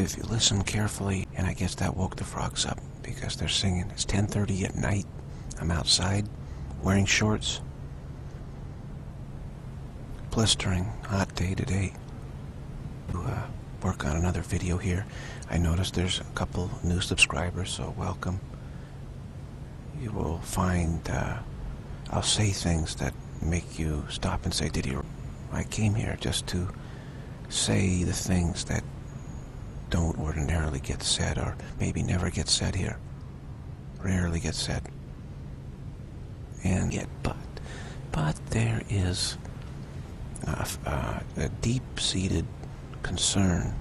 if you listen carefully, and I guess that woke the frogs up because they're singing. It's 10:30 at night. I'm outside wearing shorts. Blistering hot day today. To uh, work on another video here. I noticed there's a couple new subscribers, so welcome. You will find uh, I'll say things that make you stop and say, "Did you?" I came here just to say the things that don't ordinarily get said, or maybe never get said here. Rarely get said. And yet, but, but there is a, a, a deep-seated concern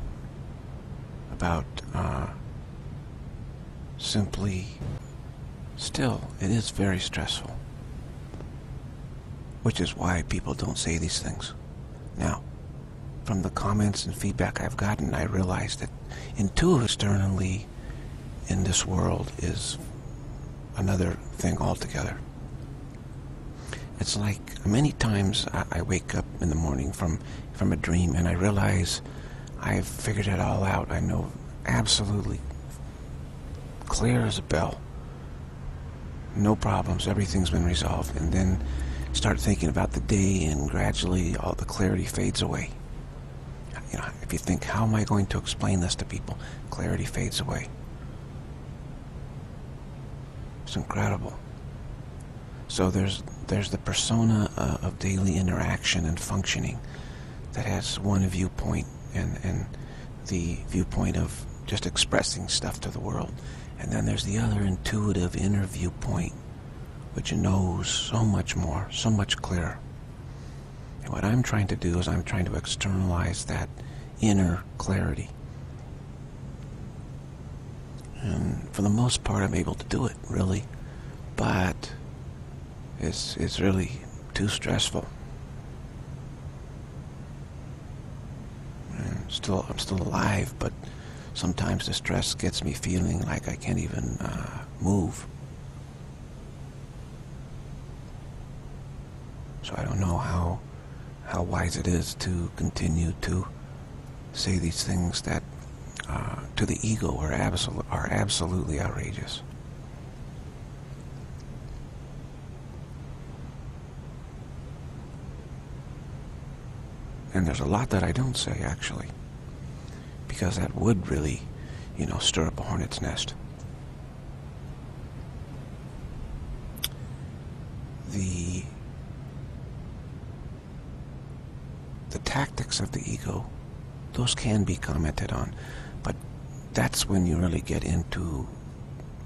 about uh, simply, still, it is very stressful. Which is why people don't say these things. Now, from the comments and feedback I've gotten, I realize that intuitive externally in this world is another thing altogether. It's like many times I, I wake up in the morning from, from a dream and I realize I've figured it all out. I know absolutely clear as a bell. No problems. Everything's been resolved. And then start thinking about the day and gradually all the clarity fades away. You know, if you think, how am I going to explain this to people? Clarity fades away. It's incredible. So there's there's the persona uh, of daily interaction and functioning that has one viewpoint and, and the viewpoint of just expressing stuff to the world. And then there's the other intuitive inner viewpoint which knows so much more, so much clearer. What I'm trying to do is I'm trying to externalize that inner clarity. And for the most part, I'm able to do it, really. But it's, it's really too stressful. And still, I'm still alive, but sometimes the stress gets me feeling like I can't even uh, move. So I don't know how how wise it is to continue to say these things that uh, to the ego are absolute are absolutely outrageous. And there's a lot that I don't say actually, because that would really, you know, stir up a hornet's nest. The the tactics of the ego, those can be commented on, but that's when you really get into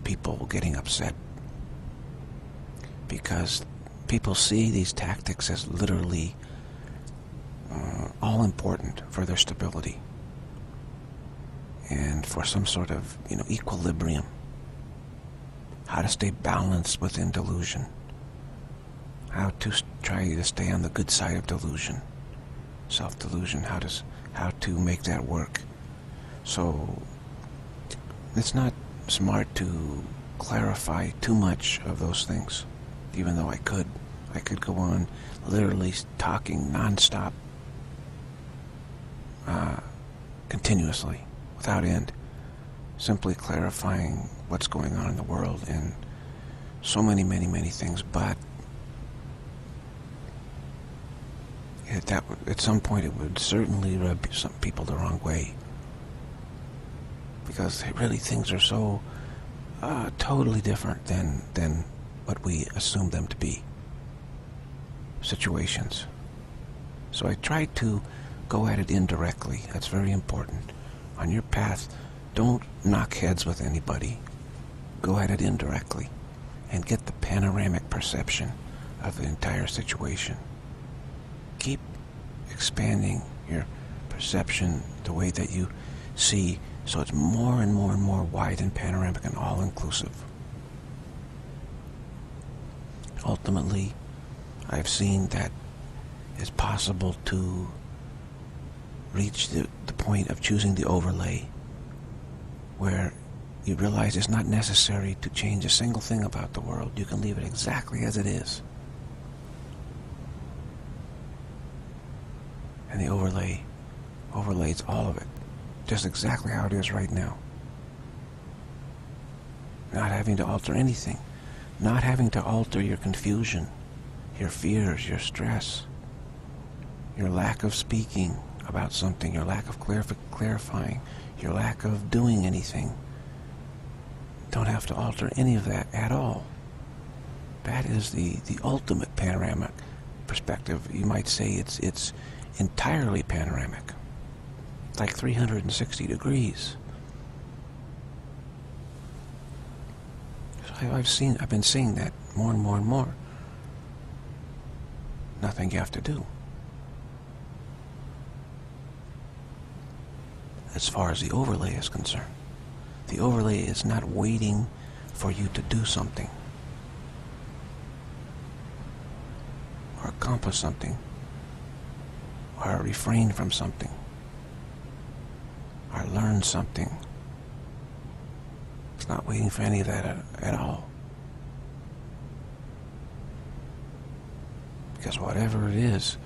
people getting upset. Because people see these tactics as literally uh, all important for their stability and for some sort of, you know, equilibrium. How to stay balanced within delusion. How to try to stay on the good side of delusion self-delusion, how to, how to make that work. So it's not smart to clarify too much of those things, even though I could. I could go on literally talking nonstop, uh, continuously, without end, simply clarifying what's going on in the world and so many, many, many things, but at that at some point it would certainly rub some people the wrong way. Because really things are so uh, totally different than than what we assume them to be. Situations. So I try to go at it indirectly. That's very important. On your path don't knock heads with anybody. Go at it indirectly and get the panoramic perception of the entire situation keep expanding your perception, the way that you see, so it's more and more and more wide and panoramic and all-inclusive. Ultimately, I've seen that it's possible to reach the, the point of choosing the overlay where you realize it's not necessary to change a single thing about the world. You can leave it exactly as it is. And the overlay overlays all of it just exactly how it is right now. Not having to alter anything. Not having to alter your confusion, your fears, your stress, your lack of speaking about something, your lack of clarifying, your lack of doing anything. Don't have to alter any of that at all. That is the, the ultimate panoramic perspective. You might say it's, it's entirely panoramic, like 360 degrees. So I've seen, I've been seeing that more and more and more. Nothing you have to do. As far as the overlay is concerned. The overlay is not waiting for you to do something. Or accomplish something. Or refrain from something. Or learn something. It's not waiting for any of that at, at all. Because whatever it is,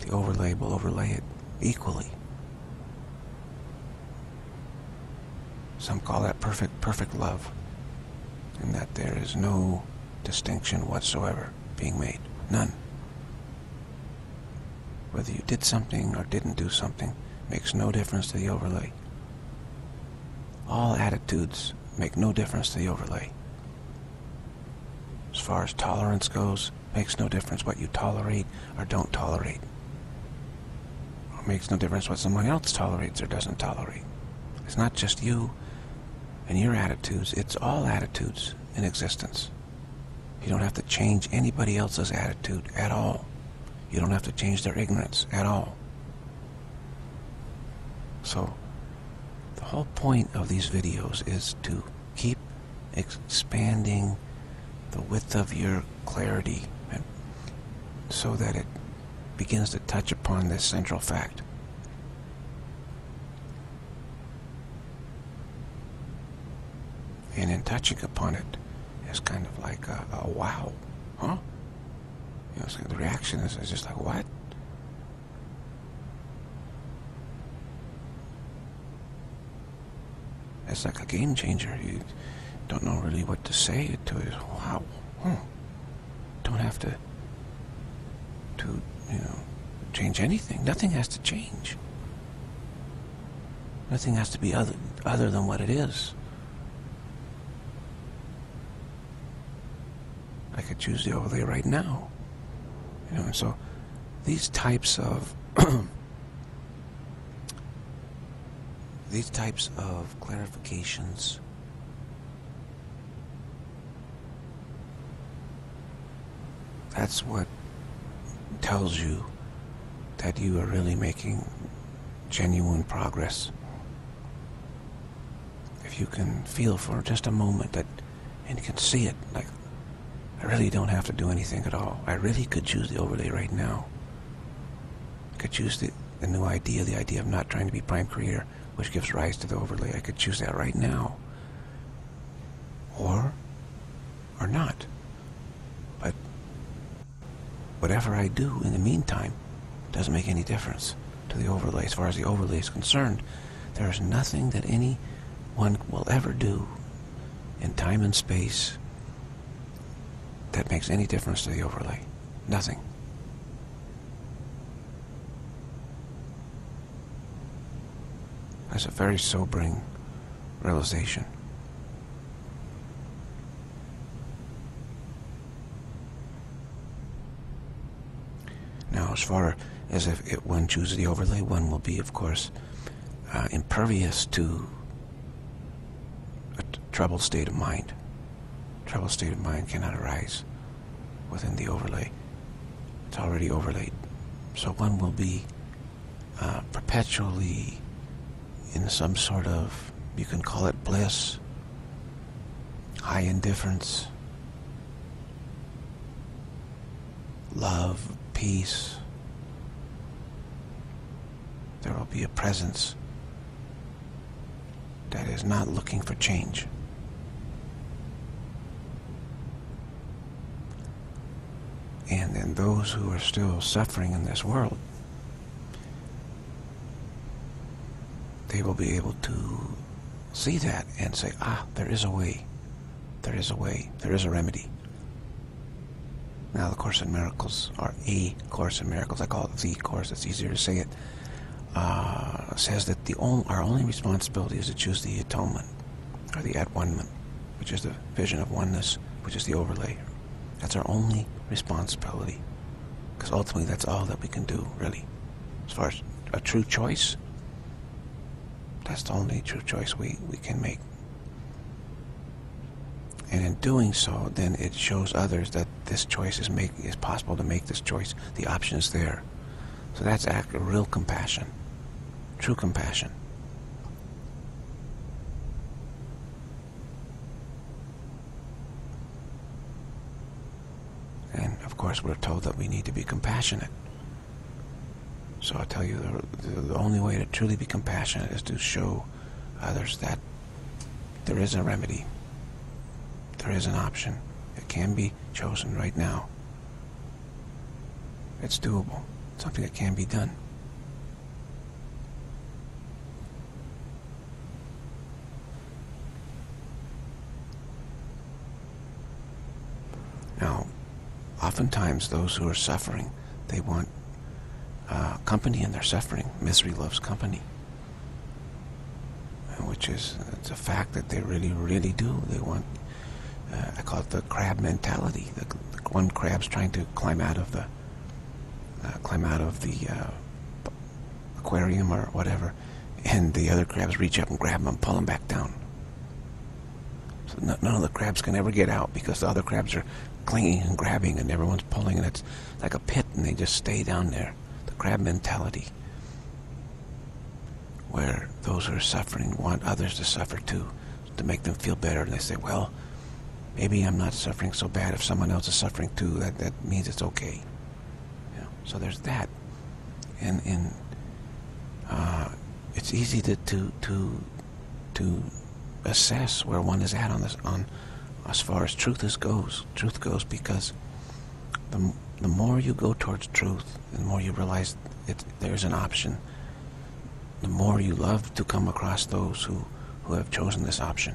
the overlay will overlay it equally. Some call that perfect, perfect love. And that there is no distinction whatsoever being made. None. Whether you did something or didn't do something makes no difference to the overlay. All attitudes make no difference to the overlay. As far as tolerance goes, makes no difference what you tolerate or don't tolerate. It makes no difference what someone else tolerates or doesn't tolerate. It's not just you and your attitudes, it's all attitudes in existence. You don't have to change anybody else's attitude at all. You don't have to change their ignorance at all. So, the whole point of these videos is to keep expanding the width of your clarity so that it begins to touch upon this central fact. And in touching upon it, it's kind of like a, a wow, huh? You know, so the reaction is, is just like, what? It's like a game changer. You don't know really what to say to it. Wow. Don't have to, to, you know, change anything. Nothing has to change. Nothing has to be other, other than what it is. I could choose the overlay right now. You know, so these types of these types of clarifications that's what tells you that you are really making genuine progress. If you can feel for just a moment that and you can see it like I really don't have to do anything at all. I really could choose the overlay right now. I could choose the, the new idea, the idea of not trying to be prime creator, which gives rise to the overlay. I could choose that right now. Or, or not. But whatever I do in the meantime doesn't make any difference to the overlay. As far as the overlay is concerned, there is nothing that anyone will ever do in time and space that makes any difference to the overlay. Nothing. That's a very sobering realization. Now, as far as if it, one chooses the overlay, one will be, of course, uh, impervious to a troubled state of mind troubled state of mind cannot arise within the overlay. It's already overlaid. So one will be uh, perpetually in some sort of, you can call it bliss, high indifference, love, peace. There will be a presence that is not looking for change. And then those who are still suffering in this world, they will be able to see that and say, ah, there is a way. There is a way. There is a remedy. Now, the Course in Miracles, or a Course in Miracles, I call it the Course, it's easier to say it, uh, says that the only, our only responsibility is to choose the atonement, or the at-one-ment, which is the vision of oneness, which is the overlay. That's our only responsibility. Because ultimately, that's all that we can do, really. As far as a true choice, that's the only true choice we, we can make. And in doing so, then it shows others that this choice is make is possible to make this choice. The option is there. So that's act of real compassion. True compassion. And of course we're told that we need to be compassionate. So I tell you, the, the, the only way to truly be compassionate is to show others that there is a remedy. There is an option. It can be chosen right now. It's doable. Something that can be done. Now, oftentimes those who are suffering, they want uh, company in their suffering. Misery loves company. Which is, it's a fact that they really, really do. They want, uh, I call it the crab mentality. The, the one crab's trying to climb out of the, uh, climb out of the uh, aquarium or whatever, and the other crabs reach up and grab him and pull him back down. So none of the crabs can ever get out because the other crabs are clinging and grabbing and everyone's pulling and it's like a pit and they just stay down there The crab mentality where those who are suffering want others to suffer too, to make them feel better. And they say, well, maybe I'm not suffering so bad if someone else is suffering too. That, that means it's okay. So there's that. And, and uh, it's easy to, to, to, to assess where one is at on this, on as far as truth is goes. Truth goes because the, the more you go towards truth, the more you realize it, there's an option, the more you love to come across those who, who have chosen this option.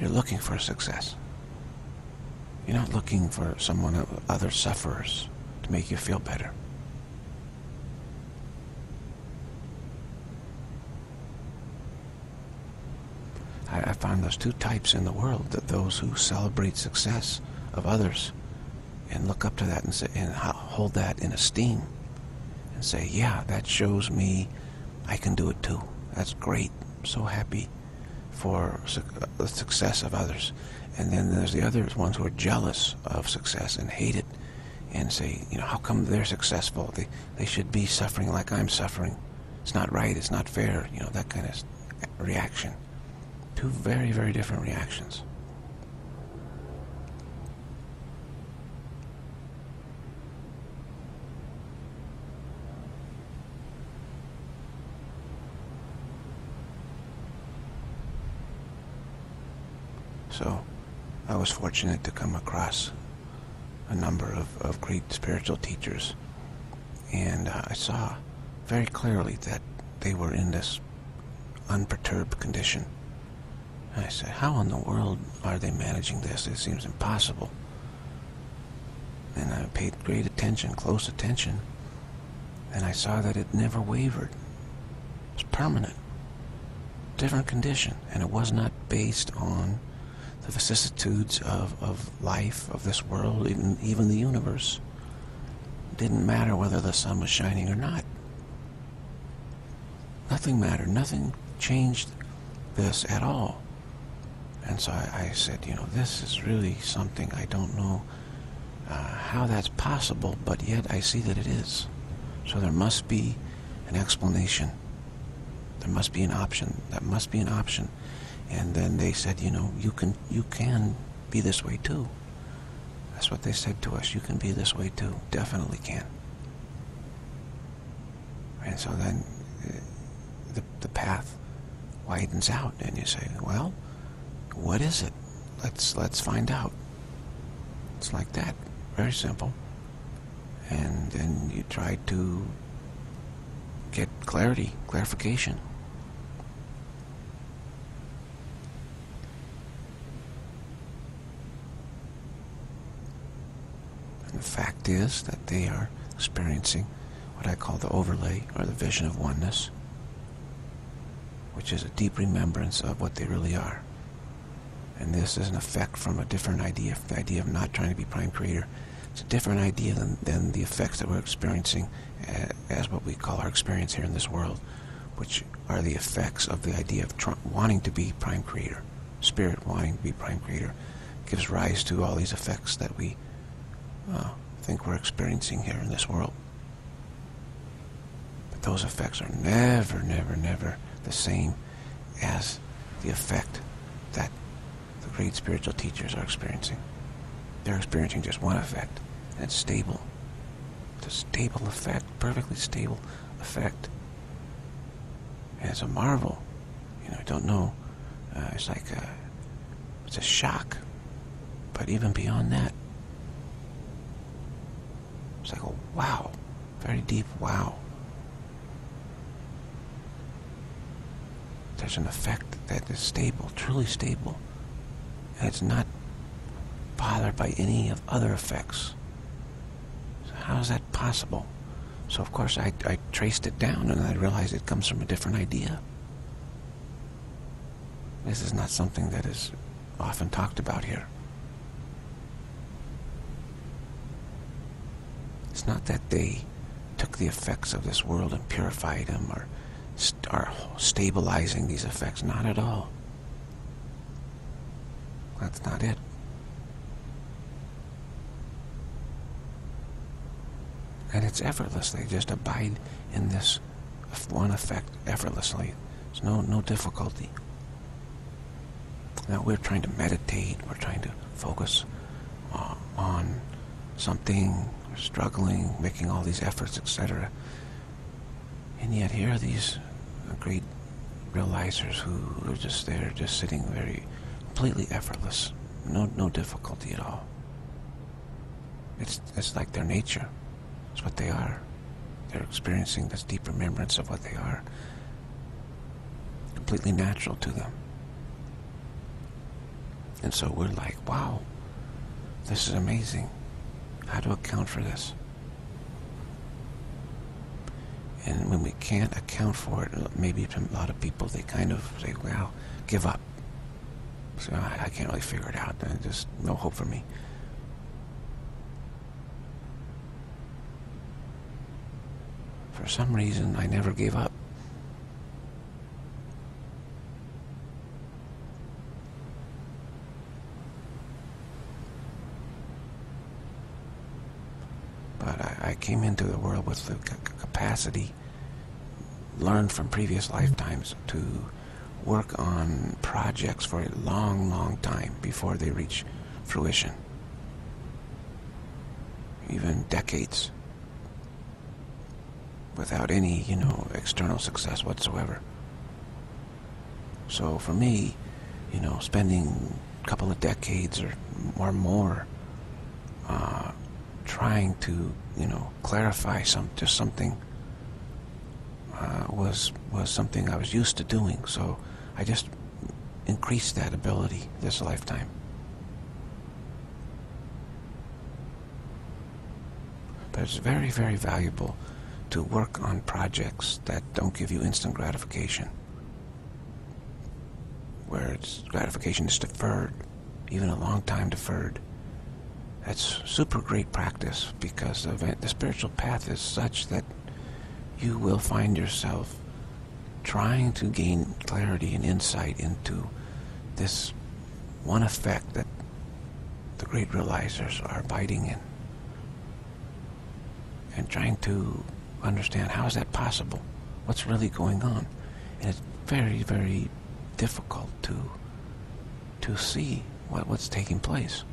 You're looking for success. You're not looking for someone, other sufferers, to make you feel better. I, I found there's two types in the world, that those who celebrate success of others and look up to that and, say, and hold that in esteem and say, yeah, that shows me I can do it too. That's great. I'm so happy for uh, the success of others. And then there's the other ones who are jealous of success and hate it and say, you know, how come they're successful? They, they should be suffering like I'm suffering. It's not right. It's not fair. You know, that kind of reaction. Two very, very different reactions. So I was fortunate to come across a number of, of great spiritual teachers. And uh, I saw very clearly that they were in this unperturbed condition. I said, how in the world are they managing this? It seems impossible. And I paid great attention, close attention, and I saw that it never wavered. It was permanent. Different condition, and it was not based on the vicissitudes of, of life, of this world, even, even the universe. It didn't matter whether the sun was shining or not. Nothing mattered. Nothing changed this at all. And so I, I said, you know, this is really something I don't know uh, how that's possible, but yet I see that it is. So there must be an explanation. There must be an option. That must be an option. And then they said, you know, you can you can be this way too. That's what they said to us. You can be this way too. Definitely can. And so then uh, the, the path widens out and you say, well, what is it? Let's let's find out. It's like that. Very simple. And then you try to get clarity, clarification. And the fact is that they are experiencing what I call the overlay or the vision of oneness, which is a deep remembrance of what they really are. And this is an effect from a different idea, the idea of not trying to be prime creator. It's a different idea than, than the effects that we're experiencing as what we call our experience here in this world, which are the effects of the idea of wanting to be prime creator. Spirit wanting to be prime creator gives rise to all these effects that we uh, think we're experiencing here in this world. But those effects are never, never, never the same as the effect that the great spiritual teachers are experiencing. They're experiencing just one effect, and it's stable. It's a stable effect, perfectly stable effect. And it's a marvel. You know, I don't know. Uh, it's like a, it's a shock. But even beyond that, it's like a wow, very deep wow. There's an effect that is stable, truly stable, and it's not bothered by any of other effects. So how is that possible? So of course I, I traced it down and I realized it comes from a different idea. This is not something that is often talked about here. It's not that they took the effects of this world and purified them or st are stabilizing these effects. Not at all. That's not it. And it's effortless. They just abide in this one effect effortlessly. There's no, no difficulty. Now we're trying to meditate. We're trying to focus uh, on something struggling, making all these efforts, etc. And yet here are these great realizers who are just there, just sitting very completely effortless, no no difficulty at all. It's it's like their nature. It's what they are. They're experiencing this deep remembrance of what they are. Completely natural to them. And so we're like, wow, this is amazing how to account for this. And when we can't account for it, maybe a lot of people, they kind of say, well, give up. I, I can't really figure it out. There's just no hope for me. For some reason, I never gave up. But I, I came into the world with the capacity learned from previous lifetimes to work on projects for a long, long time before they reach fruition. Even decades without any, you know, external success whatsoever. So for me, you know, spending a couple of decades or, or more uh, trying to, you know, clarify some just something uh, was was something I was used to doing. So I just increased that ability this lifetime. But it's very, very valuable to work on projects that don't give you instant gratification. Where it's gratification is deferred, even a long time deferred. That's super great practice because the spiritual path is such that you will find yourself trying to gain clarity and insight into this one effect that the great realizers are abiding in. And trying to understand how is that possible? What's really going on? And it's very very difficult to to see what, what's taking place.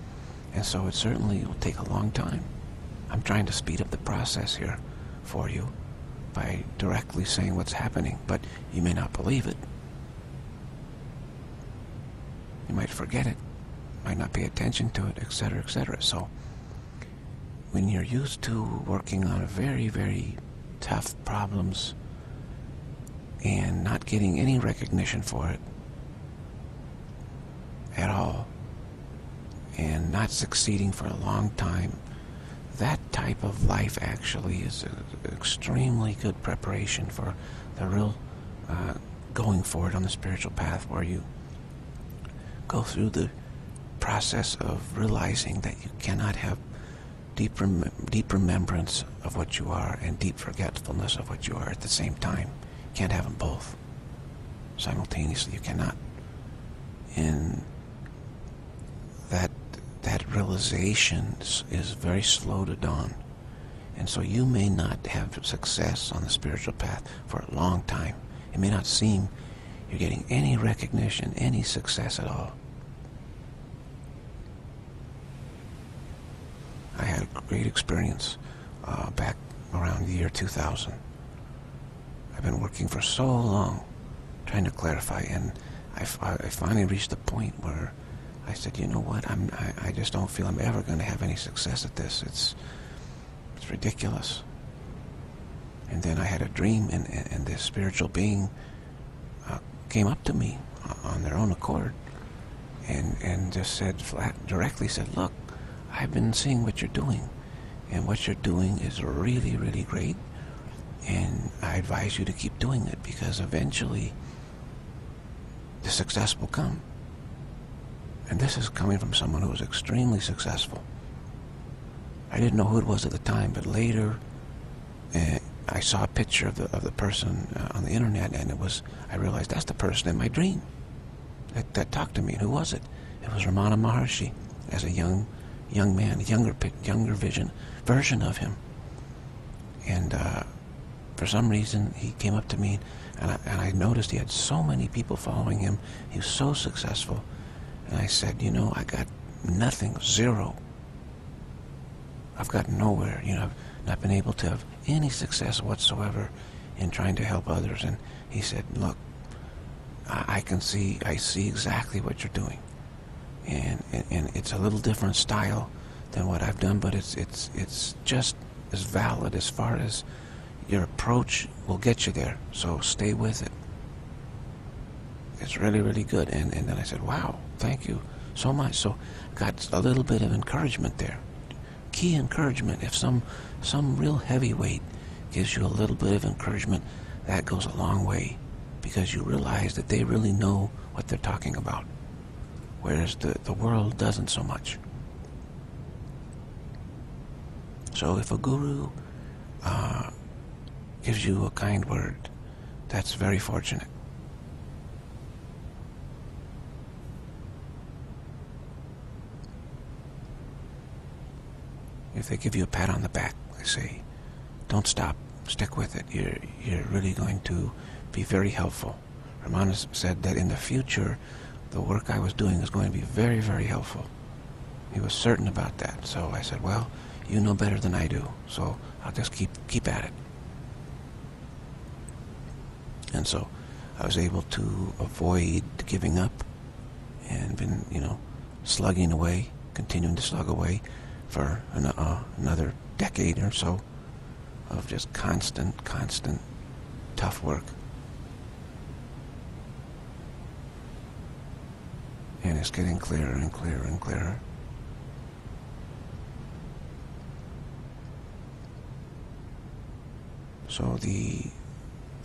And so it certainly will take a long time. I'm trying to speed up the process here for you by directly saying what's happening, but you may not believe it. You might forget it, might not pay attention to it, etc., etc. So when you're used to working on very, very tough problems and not getting any recognition for it at all and not succeeding for a long time, type of life actually is an extremely good preparation for the real uh, going forward on the spiritual path where you go through the process of realizing that you cannot have deep, rem deep remembrance of what you are and deep forgetfulness of what you are at the same time. You can't have them both simultaneously. You cannot. And that realization is, very slow to dawn. And so you may not have success on the spiritual path for a long time. It may not seem you're getting any recognition, any success at all. I had a great experience uh, back around the year 2000. I've been working for so long trying to clarify, and I, I finally reached the point where I said, you know what, I'm, I, I just don't feel I'm ever going to have any success at this. It's, it's ridiculous. And then I had a dream, and, and this spiritual being uh, came up to me on their own accord and, and just said flat, directly said, look, I've been seeing what you're doing, and what you're doing is really, really great, and I advise you to keep doing it because eventually the success will come. And this is coming from someone who was extremely successful. I didn't know who it was at the time, but later uh, I saw a picture of the, of the person uh, on the internet, and it was, I realized that's the person in my dream that, that talked to me. And who was it? It was Ramana Maharshi as a young young man, a younger, younger vision, version of him. And uh, for some reason, he came up to me, and I, and I noticed he had so many people following him. He was so successful. And I said, you know, I got nothing, zero. I've got nowhere. You know, I've not been able to have any success whatsoever in trying to help others. And he said, look, I, I can see, I see exactly what you're doing. And, and, and it's a little different style than what I've done, but it's, it's, it's just as valid as far as your approach will get you there. So stay with it. It's really, really good. And, and then I said, wow, thank you so much. So got a little bit of encouragement there. Key encouragement. If some, some real heavyweight gives you a little bit of encouragement, that goes a long way because you realize that they really know what they're talking about. Whereas the, the world doesn't so much. So if a guru uh, gives you a kind word, that's very fortunate. If they give you a pat on the back, they say, don't stop, stick with it. You're, you're really going to be very helpful. Ramana said that in the future, the work I was doing is going to be very, very helpful. He was certain about that. So I said, well, you know better than I do, so I'll just keep, keep at it. And so I was able to avoid giving up and been, you know, slugging away, continuing to slug away for an, uh, another decade or so of just constant, constant tough work. And it's getting clearer and clearer and clearer. So the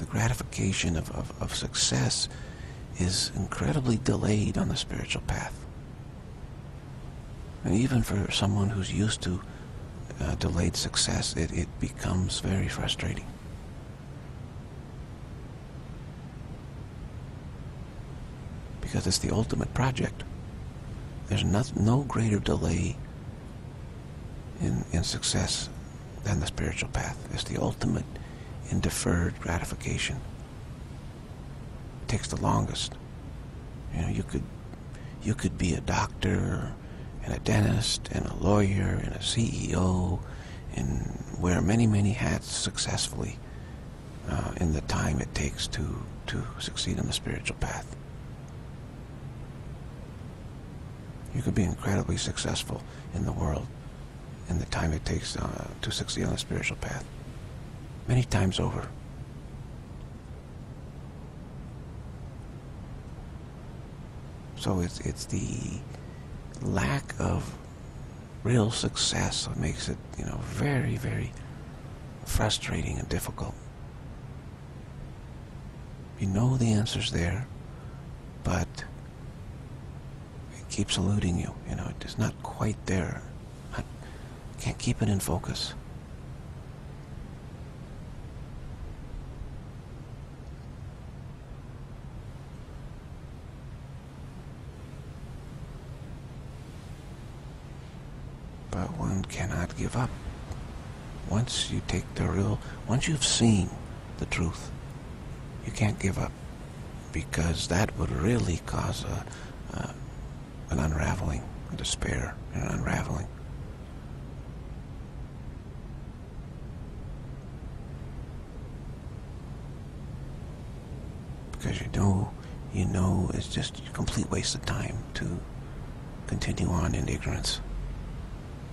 the gratification of, of, of success is incredibly delayed on the spiritual path. And even for someone who's used to uh, delayed success, it, it becomes very frustrating. Because it's the ultimate project. There's no, no greater delay in, in success than the spiritual path. It's the ultimate in deferred gratification. It takes the longest. You know, you could you could be a doctor and a dentist and a lawyer and a CEO and wear many, many hats successfully uh, in the time it takes to, to succeed on the spiritual path. You could be incredibly successful in the world in the time it takes uh, to succeed on the spiritual path, many times over. So it's, it's the lack of real success that makes it, you know, very, very frustrating and difficult. You know the answer's there, but it keeps eluding you. You know, it's not quite there. Not, can't keep it in focus. But one cannot give up. Once you take the real, once you've seen the truth, you can't give up because that would really cause a, a an unraveling, a despair, an unraveling. Because you know, you know it's just a complete waste of time to continue on in ignorance.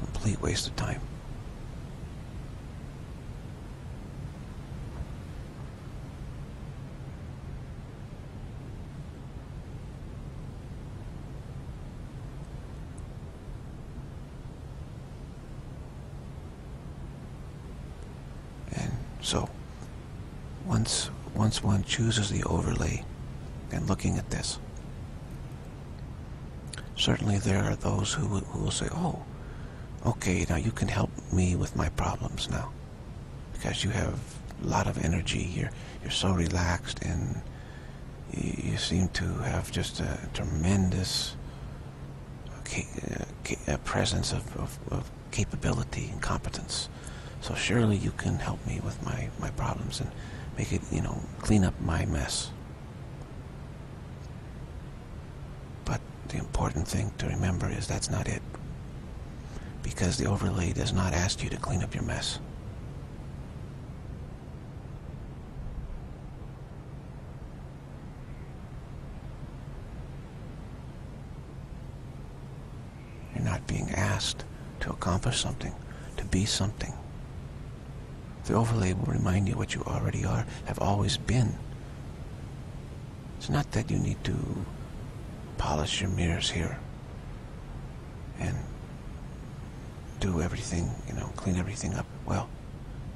Complete waste of time. And so, once once one chooses the overlay and looking at this, certainly there are those who, who will say, oh, okay, now you can help me with my problems now. Because you have a lot of energy. You're, you're so relaxed and you, seem to have just a tremendous presence of, of, of capability and competence. So surely you can help me with my, my problems and make it, you know, clean up my mess. But the important thing to remember is that's not it. Because the overlay does not ask you to clean up your mess. You're not being asked to accomplish something, to be something. The overlay will remind you what you already are, have always been. It's not that you need to polish your mirrors here and do everything, you know, clean everything up. Well,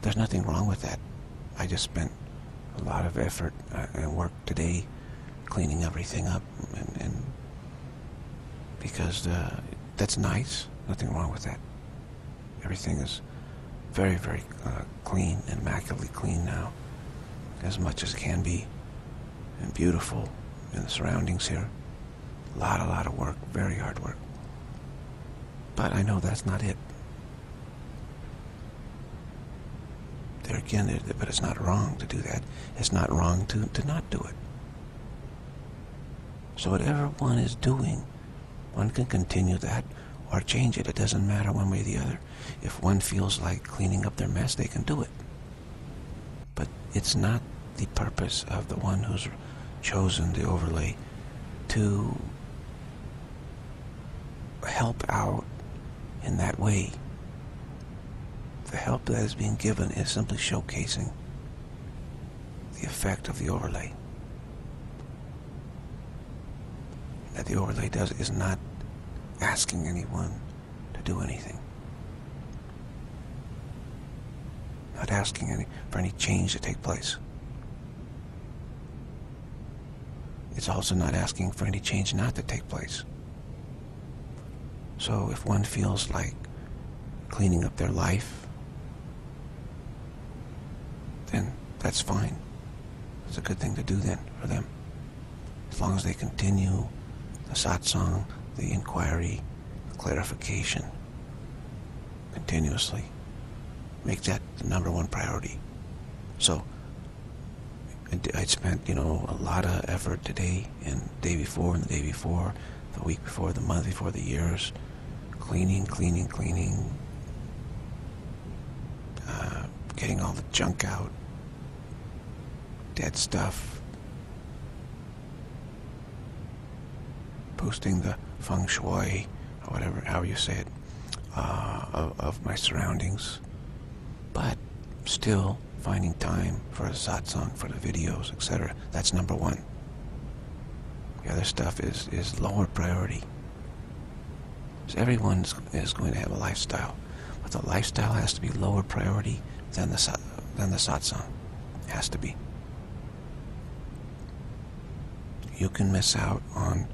there's nothing wrong with that. I just spent a lot of effort uh, and work today cleaning everything up and, and because uh, that's nice. Nothing wrong with that. Everything is very, very uh, clean, and immaculately clean now, as much as can be, and beautiful in the surroundings here. A lot, a lot of work, very hard work. But I know that's not it. There again, but it's not wrong to do that. It's not wrong to, to not do it. So whatever one is doing, one can continue that or change it. It doesn't matter one way or the other. If one feels like cleaning up their mess, they can do it. But it's not the purpose of the one who's chosen the overlay to help out in that way. The help that is being given is simply showcasing the effect of the overlay. That the overlay does is not asking anyone to do anything. Not asking any, for any change to take place. It's also not asking for any change not to take place. So if one feels like cleaning up their life, then that's fine. It's a good thing to do then for them. As long as they continue the satsang, the inquiry, the clarification continuously. Make that the number one priority. So I'd spent, you know, a lot of effort today and the day before and the day before, the week before, the month before, the years, cleaning, cleaning, cleaning, uh, getting all the junk out, dead stuff, posting the feng shui, or whatever, however you say it, uh, of, of my surroundings, but still finding time for a satsang, for the videos, etc. That's number one. The other stuff is, is lower priority. So everyone is going to have a lifestyle, but the lifestyle has to be lower priority than the than the satsang. It has to be. You can miss out on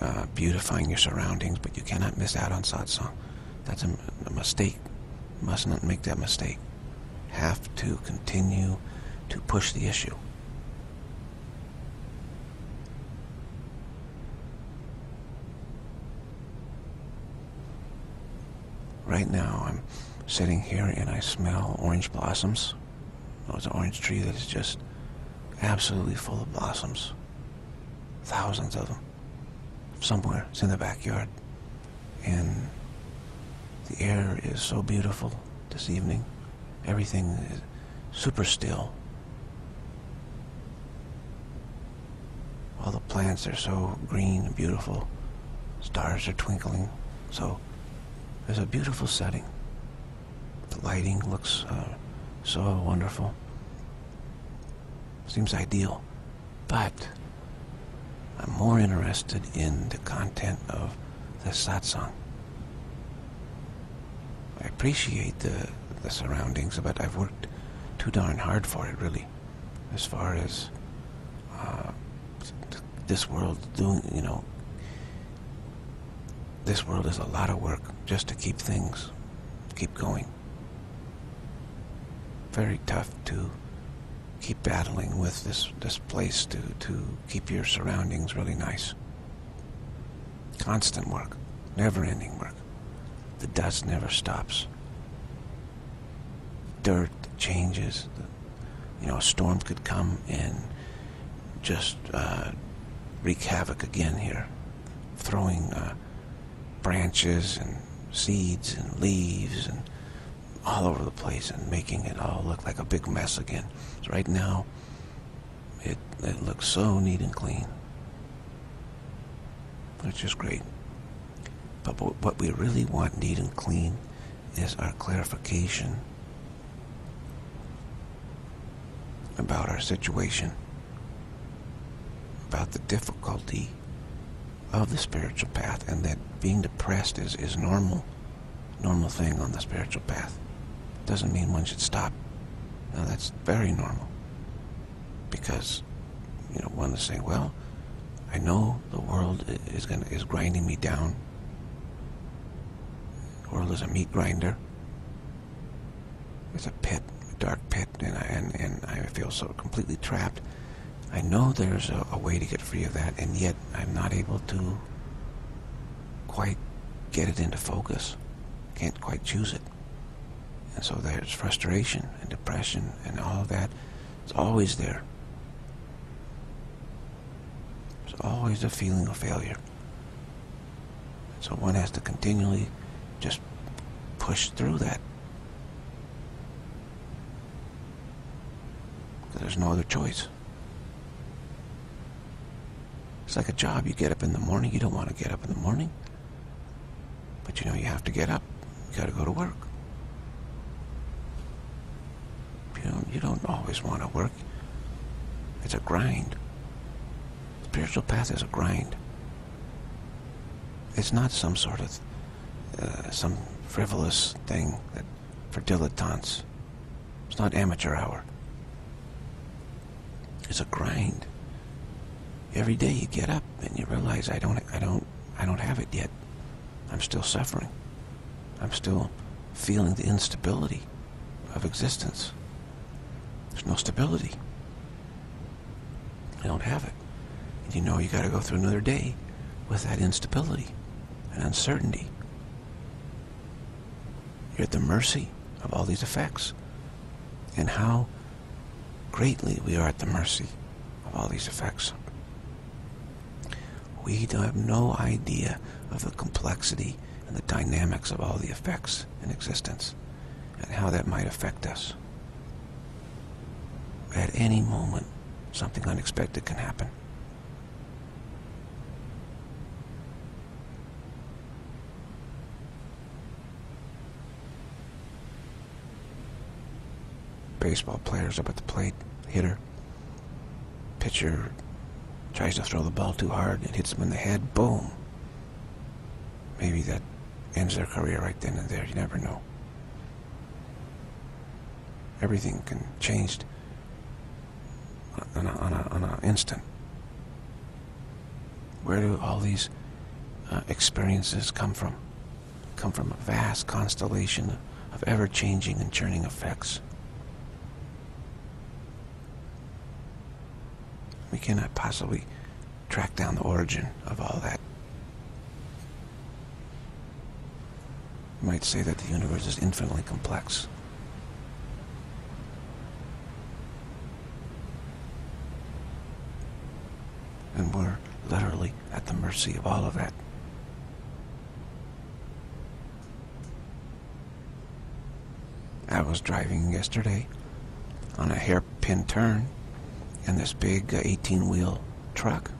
uh, beautifying your surroundings, but you cannot miss out on satsang. That's a, a mistake. Must not make that mistake. Have to continue to push the issue. Right now, I'm sitting here and I smell orange blossoms. Oh, There's an orange tree that is just absolutely full of blossoms. Thousands of them. Somewhere. It's in the backyard. And the air is so beautiful this evening. Everything is super still. All the plants are so green and beautiful. Stars are twinkling. So there's a beautiful setting. The lighting looks uh, so wonderful. Seems ideal. But I'm more interested in the content of the satsang. I appreciate the, the surroundings, but I've worked too darn hard for it, really, as far as uh, this world doing, you know, this world is a lot of work just to keep things, keep going. Very tough to keep battling with this, this place to, to keep your surroundings really nice. Constant work, never-ending work. The dust never stops. Dirt changes. You know, a storm could come and just uh, wreak havoc again here, throwing uh, branches and seeds and leaves and all over the place and making it all look like a big mess again. So right now, it, it looks so neat and clean. It's just great. But what we really want neat and clean is our clarification about our situation, about the difficulty of the spiritual path and that being depressed is, is normal, normal thing on the spiritual path. Doesn't mean one should stop. Now that's very normal. Because, you know, one is saying, well, I know the world is gonna is grinding me down. The world is a meat grinder. It's a pit, a dark pit, and I, and, and I feel so completely trapped. I know there's a, a way to get free of that, and yet I'm not able to quite get it into focus. Can't quite choose it. And so there's frustration and depression and all of that. It's always there. There's always a feeling of failure. So one has to continually just push through that. There's no other choice. It's like a job. You get up in the morning. You don't want to get up in the morning. But you know you have to get up. You got to go to work. You don't, you don't always want to work. It's a grind. The Spiritual path is a grind. It's not some sort of uh, some frivolous thing that for dilettantes. It's not amateur hour. It's a grind every day you get up and you realize I don't, I don't, I don't have it yet. I'm still suffering. I'm still feeling the instability of existence. There's no stability. I don't have it. And you know you got to go through another day with that instability and uncertainty. You're at the mercy of all these effects. And how greatly we are at the mercy of all these effects we have no idea of the complexity and the dynamics of all the effects in existence and how that might affect us. At any moment, something unexpected can happen. Baseball players up at the plate, hitter, pitcher, tries to throw the ball too hard, it hits them in the head, boom. Maybe that ends their career right then and there. You never know. Everything can change on an on a, on a instant. Where do all these uh, experiences come from? Come from a vast constellation of ever-changing and churning effects. We cannot possibly track down the origin of all that. You might say that the universe is infinitely complex. And we're literally at the mercy of all of that. I was driving yesterday on a hairpin turn in this big 18-wheel truck.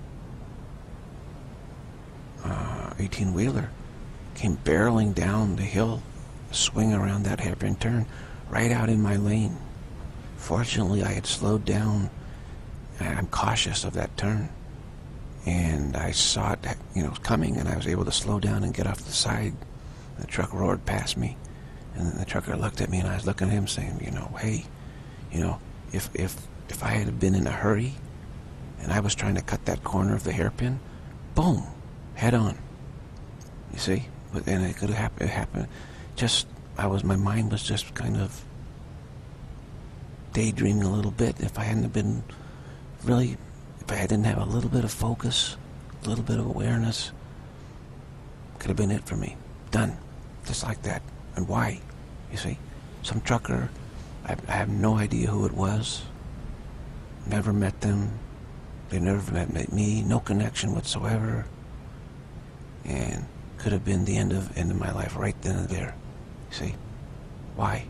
18-wheeler uh, came barreling down the hill, swing around that hairpin turn, right out in my lane. Fortunately, I had slowed down. I'm cautious of that turn. And I saw it, you know, coming, and I was able to slow down and get off the side. The truck roared past me. And then the trucker looked at me, and I was looking at him saying, you know, hey, you know, if, if, if I had been in a hurry and I was trying to cut that corner of the hairpin, boom, head on. You see? But then it could have happened, it happened. Just, I was, my mind was just kind of daydreaming a little bit. If I hadn't been really, if I didn't have a little bit of focus, a little bit of awareness, could have been it for me. Done. Just like that. And why? You see? Some trucker, I, I have no idea who it was. Never met them. They never met, me. No connection whatsoever. And could have been the end of end of my life right then and there. See? Why?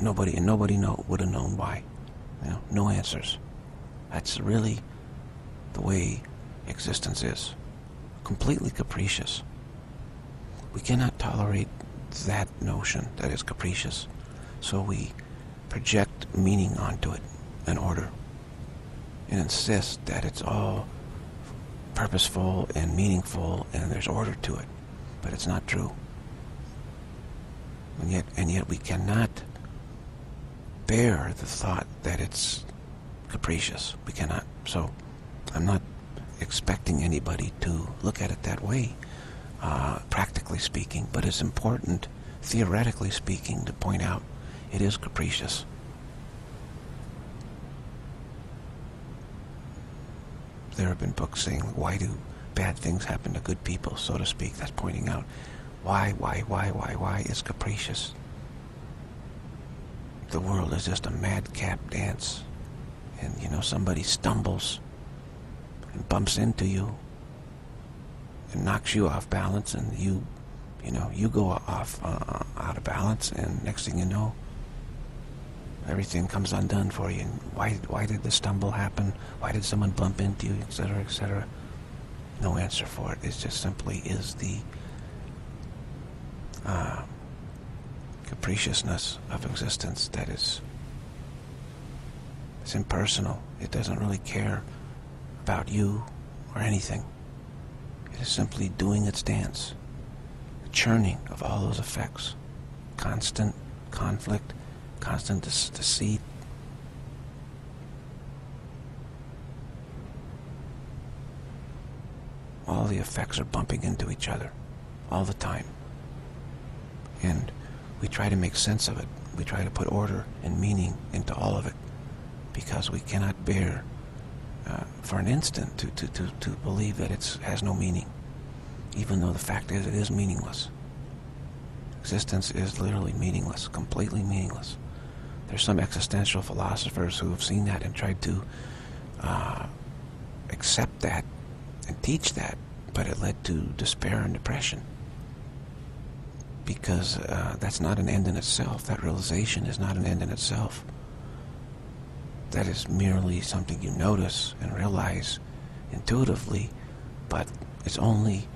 Nobody and nobody know would have known why. You know, no answers. That's really the way existence is. Completely capricious. We cannot tolerate that notion that is capricious. So we project meaning onto it, an order, and insist that it's all purposeful and meaningful and there's order to it. But it's not true. And yet, and yet we cannot bear the thought that it's capricious. We cannot. So I'm not expecting anybody to look at it that way uh, practically speaking, but it's important, theoretically speaking, to point out it is capricious. There have been books saying, why do bad things happen to good people, so to speak? That's pointing out why, why, why, why, why is capricious. The world is just a madcap dance. And, you know, somebody stumbles and bumps into you and knocks you off balance and you you know you go off uh, out of balance and next thing you know everything comes undone for you. Why why did the stumble happen? Why did someone bump into you etc etc no answer for it. It just simply is the uh, capriciousness of existence that is it's impersonal. It doesn't really care about you or anything. It is simply doing its dance. The churning of all those effects. Constant conflict, constant deceit. All the effects are bumping into each other all the time. And we try to make sense of it. We try to put order and meaning into all of it because we cannot bear uh, for an instant to, to, to, to believe that it has no meaning, even though the fact is it is meaningless. Existence is literally meaningless, completely meaningless. There's some existential philosophers who have seen that and tried to uh, accept that and teach that, but it led to despair and depression. Because uh, that's not an end in itself. That realization is not an end in itself that is merely something you notice and realize intuitively, but it only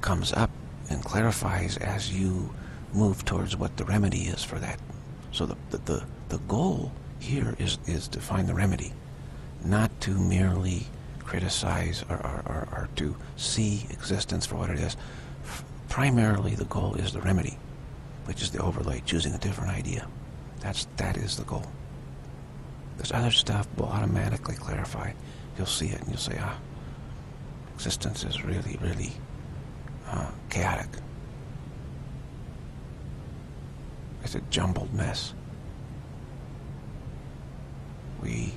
comes up and clarifies as you move towards what the remedy is for that. So the, the, the, the goal here is, is to find the remedy, not to merely criticize or, or, or, or to see existence for what it is. F- primarily, the goal is the remedy, which is the overlay, choosing a different idea. That's that is the goal. This other stuff will automatically clarify. You'll see it and you'll say, ah, existence is really, really uh, chaotic. It's a jumbled mess. We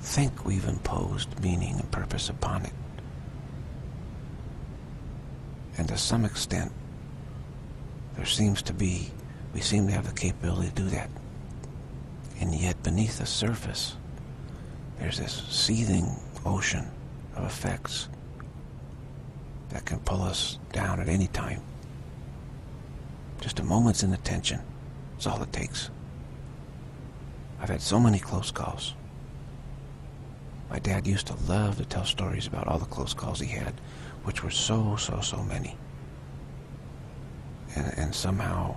think we've imposed meaning and purpose upon it. And to some extent, there seems to be, we seem to have the capability to do that. And yet, beneath the surface, there's this seething ocean of effects that can pull us down at any time. Just a moment's inattention is all it takes. I've had so many close calls. My dad used to love to tell stories about all the close calls he had, which were so, so, so many. And, and somehow,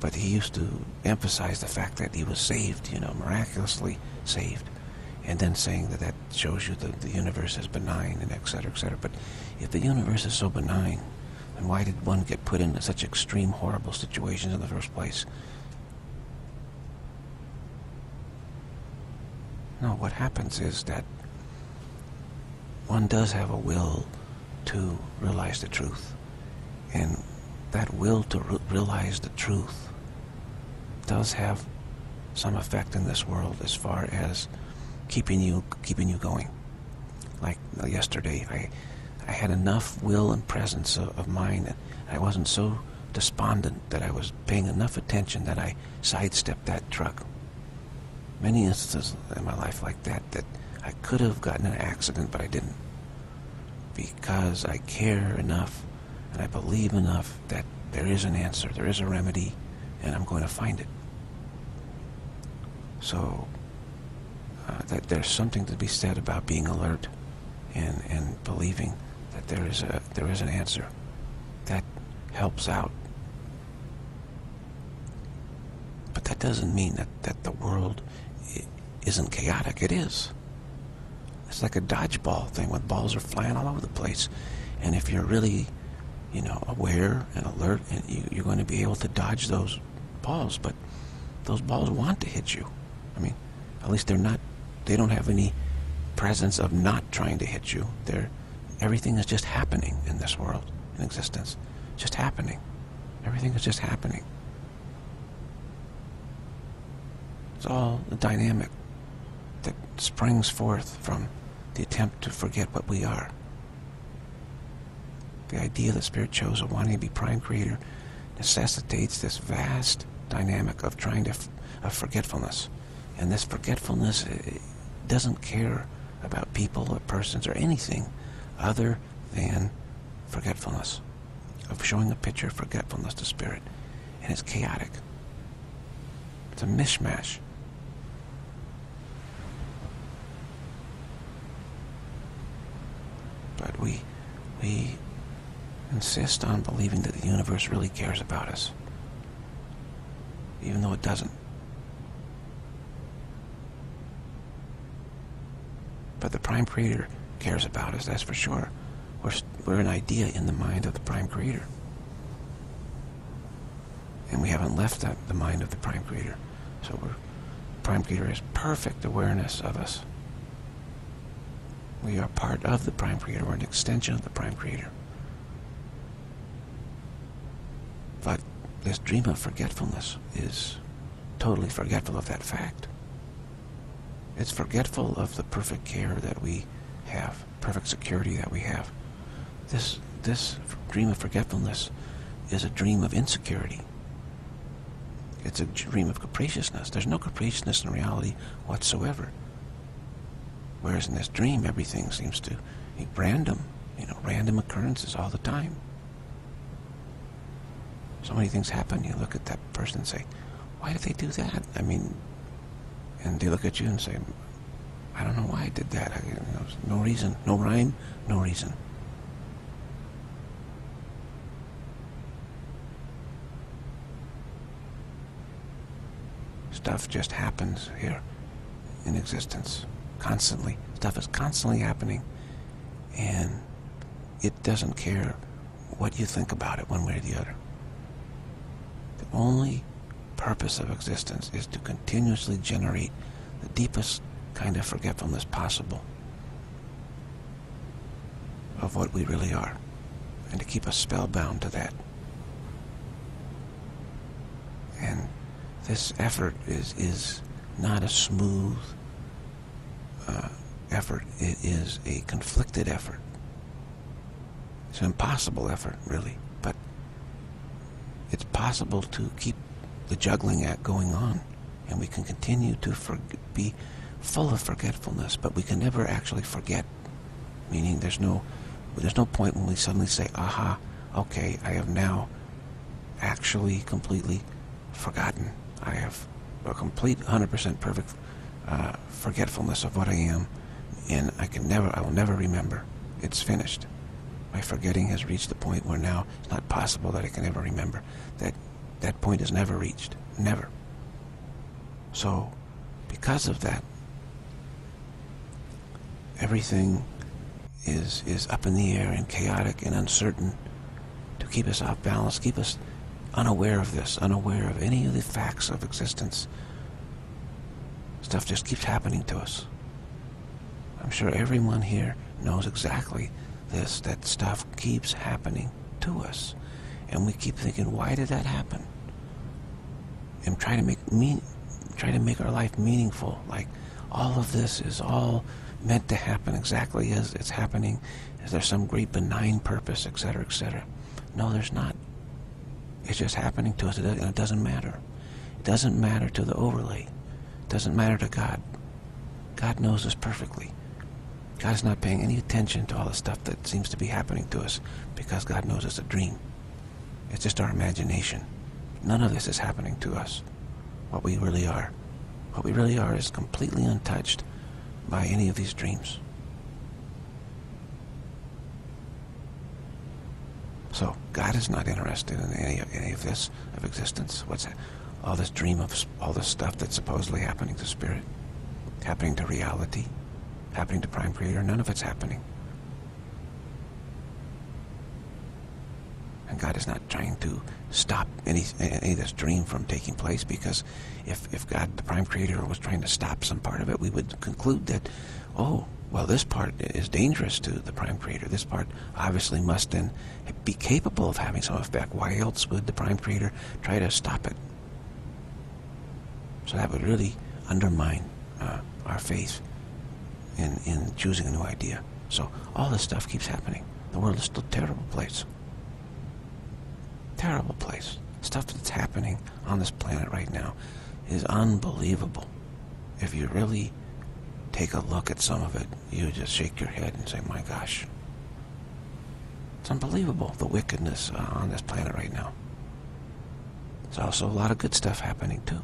but he used to emphasize the fact that he was saved, you know, miraculously saved. And then saying that that shows you that the universe is benign and et cetera, et cetera. But if the universe is so benign, then why did one get put into such extreme, horrible situations in the first place? No, what happens is that one does have a will to realize the truth. And that will to re realize the truth does have some effect in this world as far as keeping you keeping you going. Like yesterday, I I had enough will and presence of, of mind that I wasn't so despondent that I was paying enough attention that I sidestepped that truck many instances in my life like that that I could have gotten an accident, but I didn't. Because I care enough and I believe enough that there is an answer, there is a remedy, and I'm going to find it. So, uh, that there's something to be said about being alert and, and believing that there is a there is an answer that helps out. But that doesn't mean that, that the world isn't chaotic. It is. It's like a dodgeball thing when balls are flying all over the place. And if you're really, you know, aware and alert, and you, you're going to be able to dodge those balls. But those balls want to hit you. I mean, at least they're not, they don't have any presence of not trying to hit you. They're, everything is just happening in this world, in existence. Just happening. Everything is just happening. It's all a dynamic springs forth from the attempt to forget what we are. The idea that Spirit chose of wanting to be prime creator necessitates this vast dynamic of trying to, of forgetfulness. And this forgetfulness doesn't care about people or persons or anything other than forgetfulness. Of showing a picture of forgetfulness to Spirit. And it's chaotic. It's a mishmash. But we we insist on believing that the universe really cares about us, even though it doesn't. But the Prime Creator cares about us, that's for sure. We're, we're an idea in the mind of the Prime Creator. And we haven't left the, the mind of the Prime Creator. So we're, Prime Creator has perfect awareness of us. We are part of the Prime Creator. We're an extension of the Prime Creator. But this dream of forgetfulness is totally forgetful of that fact. It's forgetful of the perfect care that we have, perfect security that we have. This, this dream of forgetfulness is a dream of insecurity. It's a dream of capriciousness. There's no capriciousness in reality whatsoever. Whereas in this dream, everything seems to be random, you know, random occurrences all the time. So many things happen. You look at that person and say, why did they do that? I mean, and they look at you and say, I don't know why I did that. I, you know, no reason, no rhyme, no reason. Stuff just happens here in existence constantly. Stuff is constantly happening And it doesn't care what you think about it one way or the other. The only purpose of existence is to continuously generate the deepest kind of forgetfulness possible of what we really are and to keep us spellbound to that. And this effort is, is not a smooth uh, effort. It is a conflicted effort. It's an impossible effort, really, but it's possible to keep the juggling act going on, and we can continue to be full of forgetfulness, but we can never actually forget. Meaning, there's no there's no point when we suddenly say, "Aha, okay, I have now actually completely forgotten. I have a complete 100% perfect uh, forgetfulness of what I am, and I can never, I will never remember. It's finished. My forgetting has reached the point where now it's not possible that I can ever remember. That that point is never reached. Never. So, because of that, everything is is up in the air and chaotic and uncertain to keep us off balance, keep us unaware of this, unaware of any of the facts of existence. Stuff just keeps happening to us. I'm sure everyone here knows exactly this, that stuff keeps happening to us. And we keep thinking, why did that happen? And try to make me try to make our life meaningful. Like all of this is all meant to happen exactly as it's happening. Is there some great benign purpose, etc., etc.? No, there's not. It's just happening to us, and it doesn't matter. It doesn't matter to the overlay. Doesn't matter to God. God knows us perfectly. God's not paying any attention to all the stuff that seems to be happening to us because God knows it's a dream. It's just our imagination. None of this is happening to us. What we really are. What we really are is completely untouched by any of these dreams. So God is not interested in any, of, any of this of existence. What's all this dream of all this stuff that's supposedly happening to spirit, happening to reality, happening to prime creator? None of it's happening. And God is not trying to stop any, any of this dream from taking place because if, if God, the prime creator, was trying to stop some part of it, we would conclude that, oh, well, this part is dangerous to the prime creator. This part obviously must then be capable of having some effect. Why else would the prime creator try to stop it? So that would really undermine uh, our faith in, in choosing a new idea. So all this stuff keeps happening. The world is still a terrible place. Terrible place. Stuff that's happening on this planet right now is unbelievable. If you really take a look at some of it, you just shake your head and say, my gosh. It's unbelievable, the wickedness uh, on this planet right now. There's also a lot of good stuff happening, too.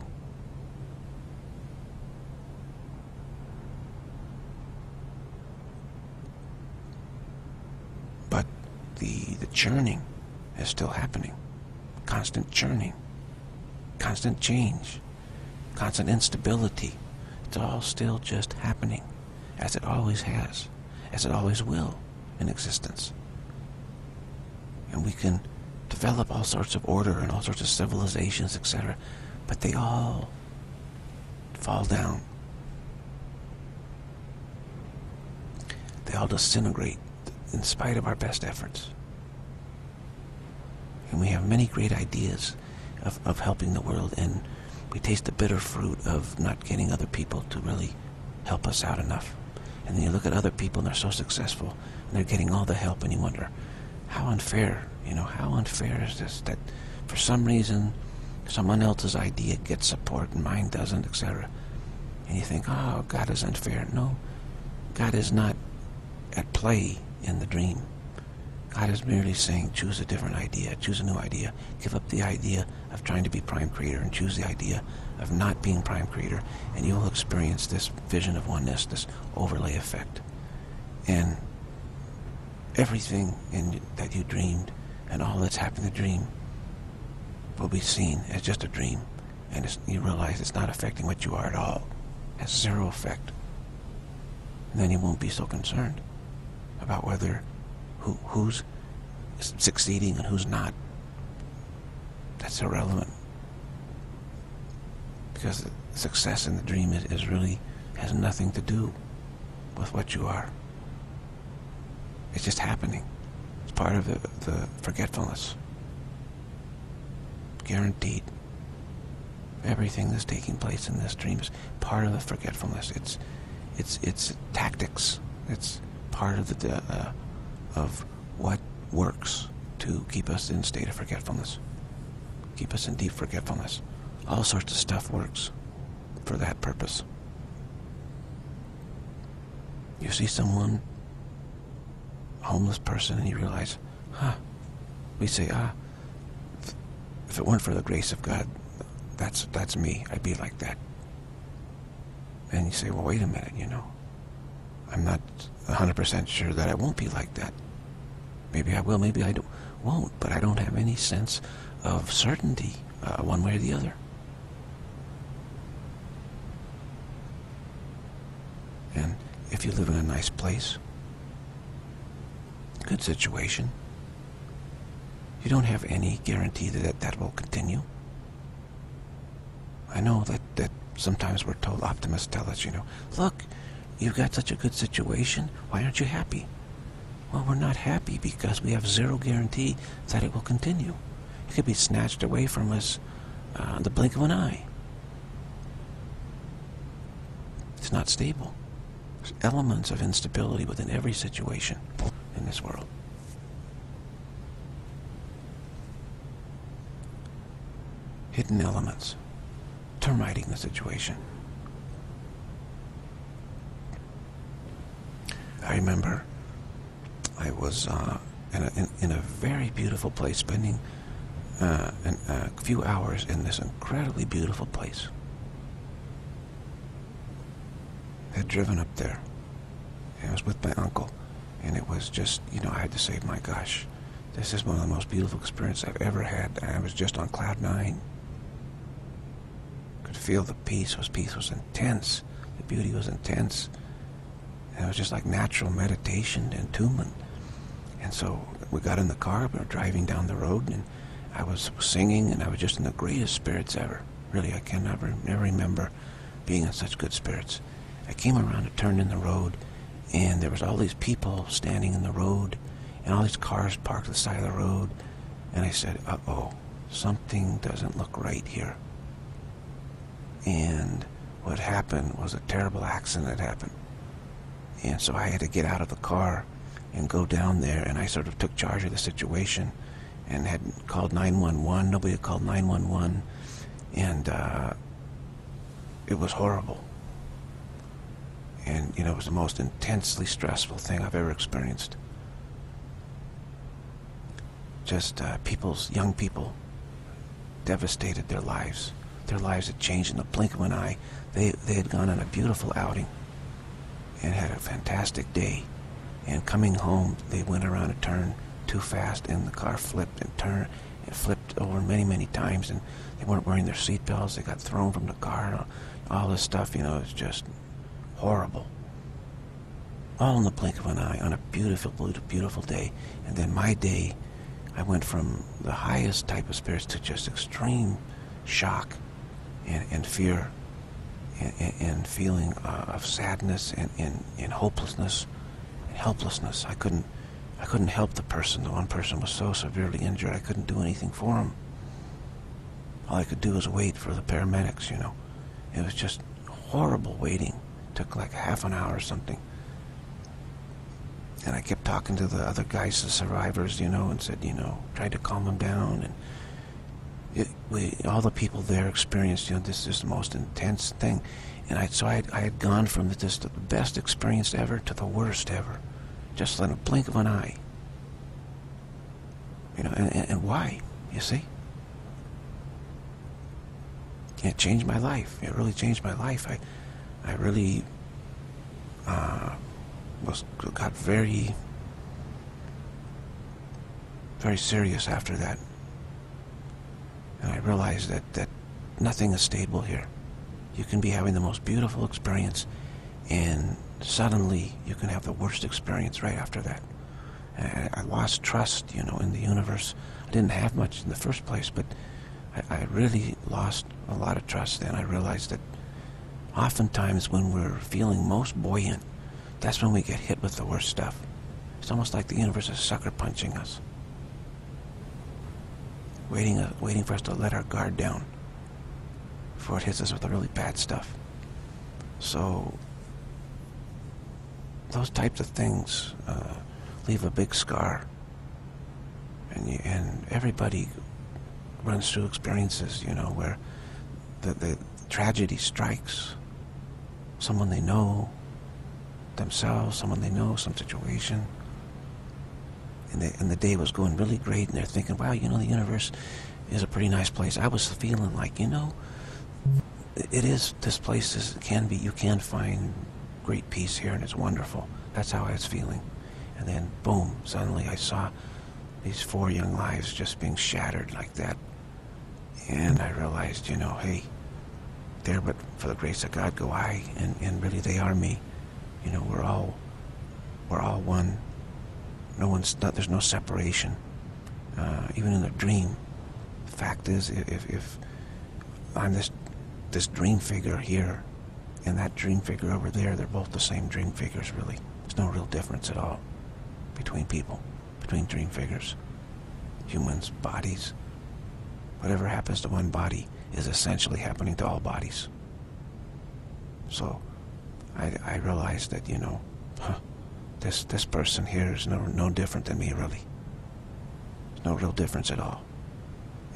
But the, the churning is still happening. Constant churning. Constant change. Constant instability it's all still just happening, as it always has, as it always will in existence. And we can develop all sorts of order and all sorts of civilizations, etc., but they all fall down. They all disintegrate in spite of our best efforts. And we have many great ideas of, of helping the world and we taste the bitter fruit of not getting other people to really help us out enough. And then you look at other people and they're so successful and they're getting all the help and you wonder, how unfair, you know, how unfair is this that for some reason someone else's idea gets support and mine doesn't, etc. And you think, oh, God is unfair. No, God is not at play in the dream. God is merely saying, choose a different idea, choose a new idea, give up the idea of trying to be prime creator and choose the idea of not being prime creator, and you will experience this vision of oneness, this overlay effect. And everything in, that you dreamed and all that's happened in the dream will be seen as just a dream. And you realize it's not affecting what you are at all. It has zero effect. And then you won't be so concerned. About whether who, who's succeeding and who's not. That's irrelevant. Because success in the dream is, is really has nothing to do with what you are. It's just happening. It's part of the, the forgetfulness. Guaranteed. Everything that's taking place in this dream is part of the forgetfulness. It's it's it's tactics. It's part of the uh, of what works to keep us in state of forgetfulness, keep us in deep forgetfulness. All sorts of stuff works for that purpose. You see someone, homeless person, and you realize, huh, we say, ah, if it weren't for the grace of God, that's, that's me. I'd be like that. And you say, well, wait a minute, you know. I'm not 100% sure that I won't be like that. Maybe I will, maybe I don't, won't, but I don't have any sense of certainty uh, one way or the other. And if you live in a nice place, good situation, you don't have any guarantee that that will continue. I know that, that sometimes we're told, optimists tell us, you know, look, you've got such a good situation, why aren't you happy? Well, we're not happy because we have zero guarantee that it will continue. It could be snatched away from us uh, the blink of an eye. It's not stable. There's elements of instability within every situation in this world. Hidden elements termiting the situation. I remember I was uh, in, a, in, in, a, very beautiful place, spending uh, an, a few hours in this incredibly beautiful place. I had driven up there. I was with my uncle, and it was just, you know, I had to say, my gosh, this is one of the most beautiful experiences I've ever had. I was just on cloud nine Could feel the peace was peace was intense. The beauty was intense. And it was just like natural meditation, and attunement. And so we got in the car, we were driving down the road, and I was singing, and I was just in the greatest spirits ever. Really, I can never, never remember being in such good spirits. I came around to turn in the road, and there was all these people standing in the road, and all these cars parked at the side of the road. And I said, uh-oh, something doesn't look right here. And what happened was a terrible accident happened. And so I had to get out of the car and go down there, and I sort of took charge of the situation and had called 911. Nobody had called 911, and uh, it was horrible. And, you know, it was the most intensely stressful thing I've ever experienced. Just uh, people's, young people, devastated their lives. Their lives had changed in the blink of an eye. They, they had gone on a beautiful outing and had a fantastic day. And coming home, they went around a turn too fast, and the car flipped and turned and flipped over many, many times. And they weren't wearing their seatbelts. They got thrown from the car. And all this stuff, you know, it's just horrible. All in the blink of an eye on a beautiful, beautiful day. And then my day, I went from the highest type of spirits to just extreme shock and, and fear and, and feeling uh, of sadness and, and, and hopelessness and helplessness. I couldn't, I couldn't help the person. The one person was so severely injured, I couldn't do anything for him. All I could do was wait for the paramedics, you know. It was just horrible waiting. It took like half an hour or something. And I kept talking to the other guys, the survivors, you know, and said, you know, tried to calm them down and it, we, all the people there experienced, you know, this is the most intense thing. And I, so I had, I had gone from the, just the best experience ever to the worst ever, just in a blink of an eye. You know, and, and, and why, you see? It changed my life. It really changed my life. I, I really uh, was got very, very serious after that. And I realized that, that nothing is stable here. You can be having the most beautiful experience and suddenly you can have the worst experience right after that. And I lost trust, you know, in the universe. I didn't have much in the first place, but I, I really lost a lot of trust then. I realized that oftentimes when we're feeling most buoyant, that's when we get hit with the worst stuff. It's almost like the universe is sucker punching us, waiting, uh, waiting for us to let our guard down before it hits us with the really bad stuff. So those types of things uh, leave a big scar, and you, and everybody runs through experiences, you know, where the, the tragedy strikes someone they know, themselves, someone they know, some situation. And, they, and the day was going really great, and they're thinking, wow, you know, the universe is a pretty nice place. I was feeling like, you know, it is, this place is, can be, you can find great peace here, and it's wonderful. That's how I was feeling. And then, boom, suddenly I saw these four young lives just being shattered like that. And I realized, you know, hey, there but for the grace of God go I, and, and really they are me. You know, we're all, we're all one. No one's, not, there's no separation. Uh, even in a dream. The fact is, if, if I'm this, this dream figure here, and that dream figure over there, they're both the same dream figures, really. There's no real difference at all between people, between dream figures, humans, bodies. Whatever happens to one body is essentially happening to all bodies. So I, I realized that, you know, huh, this, this person here is no, no different than me, really. There's no real difference at all.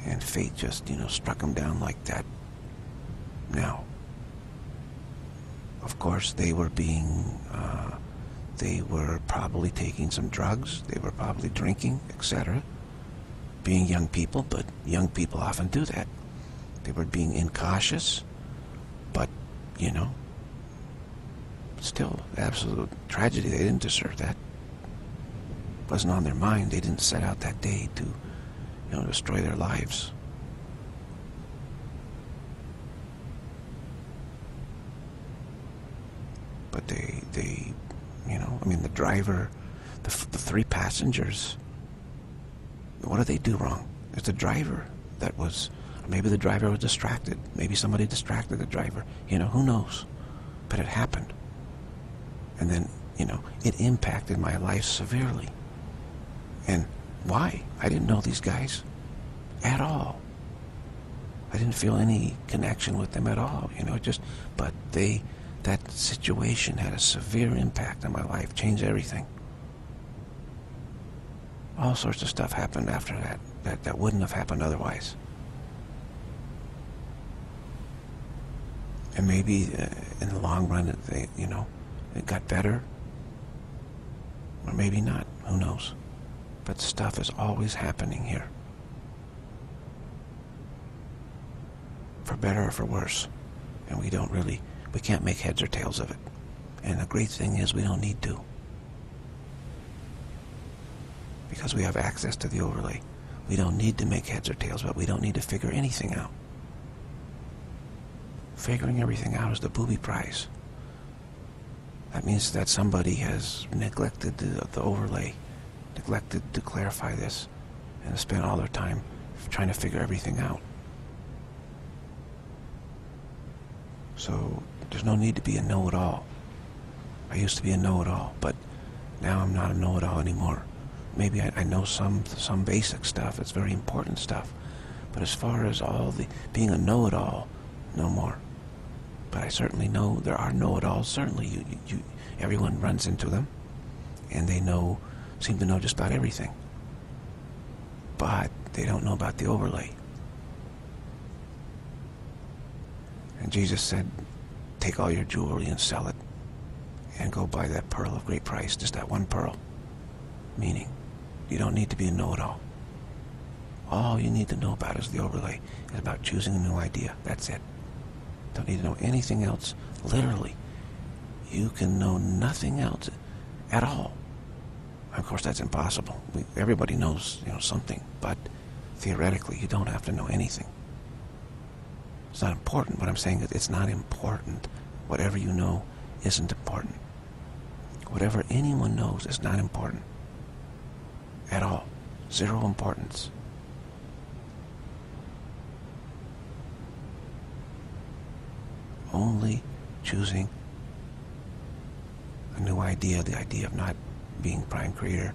And fate just, you know, struck him down like that. Now, of course, they were being, uh, they were probably taking some drugs, they were probably drinking, etc. Being young people, but young people often do that. They were being incautious, but, you know, still, absolute tragedy. They didn't deserve that. It wasn't on their mind. They didn't set out that day to, you know, destroy their lives. But they, they, you know, I mean, the driver, the, the three passengers, what did they do wrong? It's the driver that was, maybe the driver was distracted. Maybe somebody distracted the driver. You know, who knows? But it happened. And then, you know, it impacted my life severely. And why? I didn't know these guys at all. I didn't feel any connection with them at all, you know, just, but they, that situation had a severe impact on my life, changed everything. All sorts of stuff happened after that, that, that wouldn't have happened otherwise. And maybe uh, in the long run, they, you know, it got better. Or maybe not. Who knows? But stuff is always happening here. For better or for worse. And we don't really, we can't make heads or tails of it. And the great thing is we don't need to. Because we have access to the overlay. We don't need to make heads or tails, but we don't need to figure anything out. Figuring everything out is the booby prize. That means that somebody has neglected the, the overlay, neglected to clarify this, and spent all their time trying to figure everything out. So there's no need to be a know-it-all. I used to be a know-it-all, but now I'm not a know-it-all anymore. Maybe I, I, know some some basic stuff. It's very important stuff. But as far as all the being a know-it-all, no more. But I certainly know there are know-it-alls. Certainly, you, you, everyone runs into them, and they know, seem to know just about everything. But they don't know about the overlay. And Jesus said, take all your jewelry and sell it, and go buy that pearl of great price, just that one pearl. Meaning, you don't need to be a know-it-all. All you need to know about is the overlay. It's about choosing a new idea. That's it. Don't need to know anything else. Literally, you can know nothing else at all. Of course, that's impossible. We, everybody knows, you know, something, but theoretically, you don't have to know anything. It's not important. What I'm saying is, it's not important. Whatever you know isn't important. Whatever anyone knows is not important. At all. Zero importance. Only choosing a new idea, the idea of not being prime creator,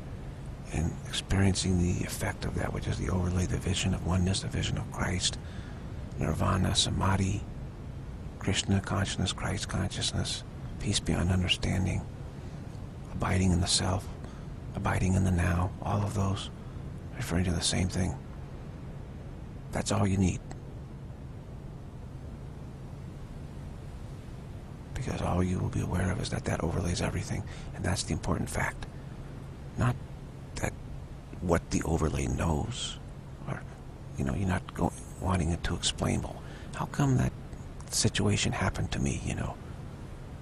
and experiencing the effect of that, which is the overlay, the vision of oneness, the vision of Christ, nirvana, samadhi, Krishna consciousness, Christ consciousness, peace beyond understanding, abiding in the self, abiding in the now, all of those referring to the same thing. That's all you need. Because all you will be aware of is that that overlays everything, and that's the important fact. Not that what the overlay knows, or, you know, you're not going, wanting it to explain, well, how come that situation happened to me, you know?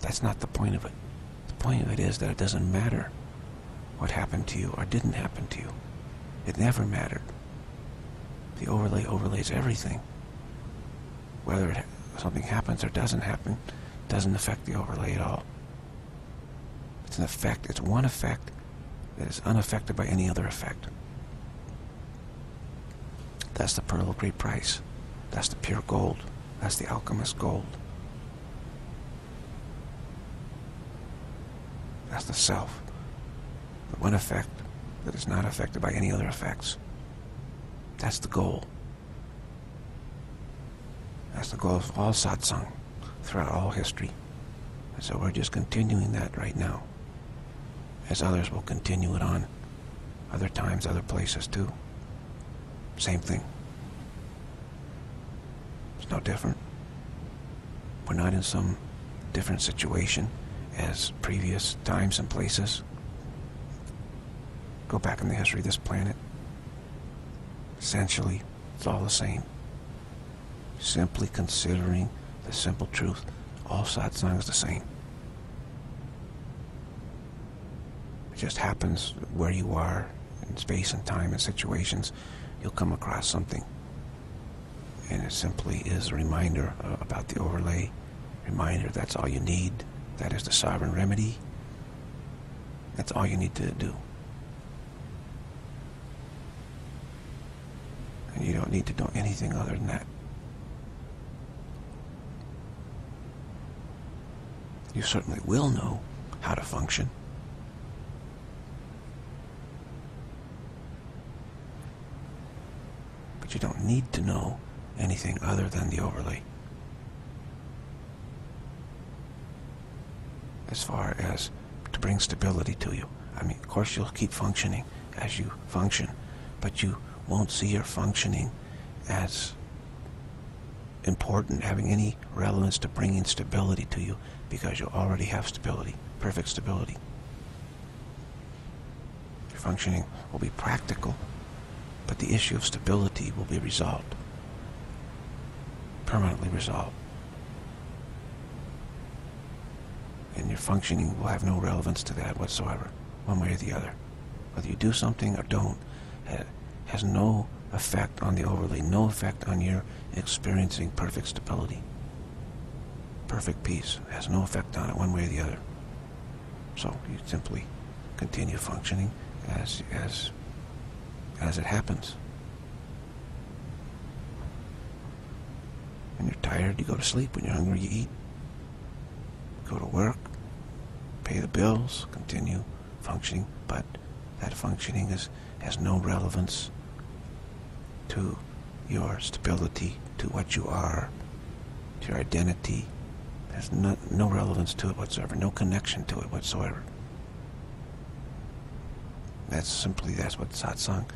That's not the point of it. The point of it is that it doesn't matter what happened to you or didn't happen to you. It never mattered. The overlay overlays everything. Whether it, something happens or doesn't happen doesn't affect the overlay at all. It's an effect. It's one effect that is unaffected by any other effect. That's the pearl of great price. That's the pure gold. That's the alchemist gold. That's the self. The one effect that is not affected by any other effects. That's the goal. That's the goal of all satsang throughout all history. And so we're just continuing that right now. As others will continue it on other times, other places too. Same thing. It's no different. We're not in some different situation as previous times and places. Go back in the history of this planet. Essentially, it's all the same. Simply considering the simple truth, all satsang is the same. It just happens where you are in space and time and situations, you'll come across something. And it simply is a reminder uh, about the overlay, reminder that's all you need. That is the sovereign remedy. That's all you need to do. And you don't need to know anything other than that. You certainly will know how to function. But you don't need to know anything other than the overlay. As far as to bring stability to you. I mean, of course you'll keep functioning as you function, but you won't see your functioning as important, having any relevance to bringing stability to you because you already have stability, perfect stability. Your functioning will be practical, but the issue of stability will be resolved, permanently resolved. And your functioning will have no relevance to that whatsoever, one way or the other. Whether you do something or don't has no effect on the overlay, no effect on your experiencing perfect stability. Perfect peace has no effect on it one way or the other. So you simply continue functioning as as as it happens. When you're tired, you go to sleep. When you're hungry, you eat. Go to work, pay the bills, continue functioning, but that functioning is has no relevance to your stability, to what you are, to your identity. There's no, no relevance to it whatsoever, no connection to it whatsoever. That's simply, that's what satsang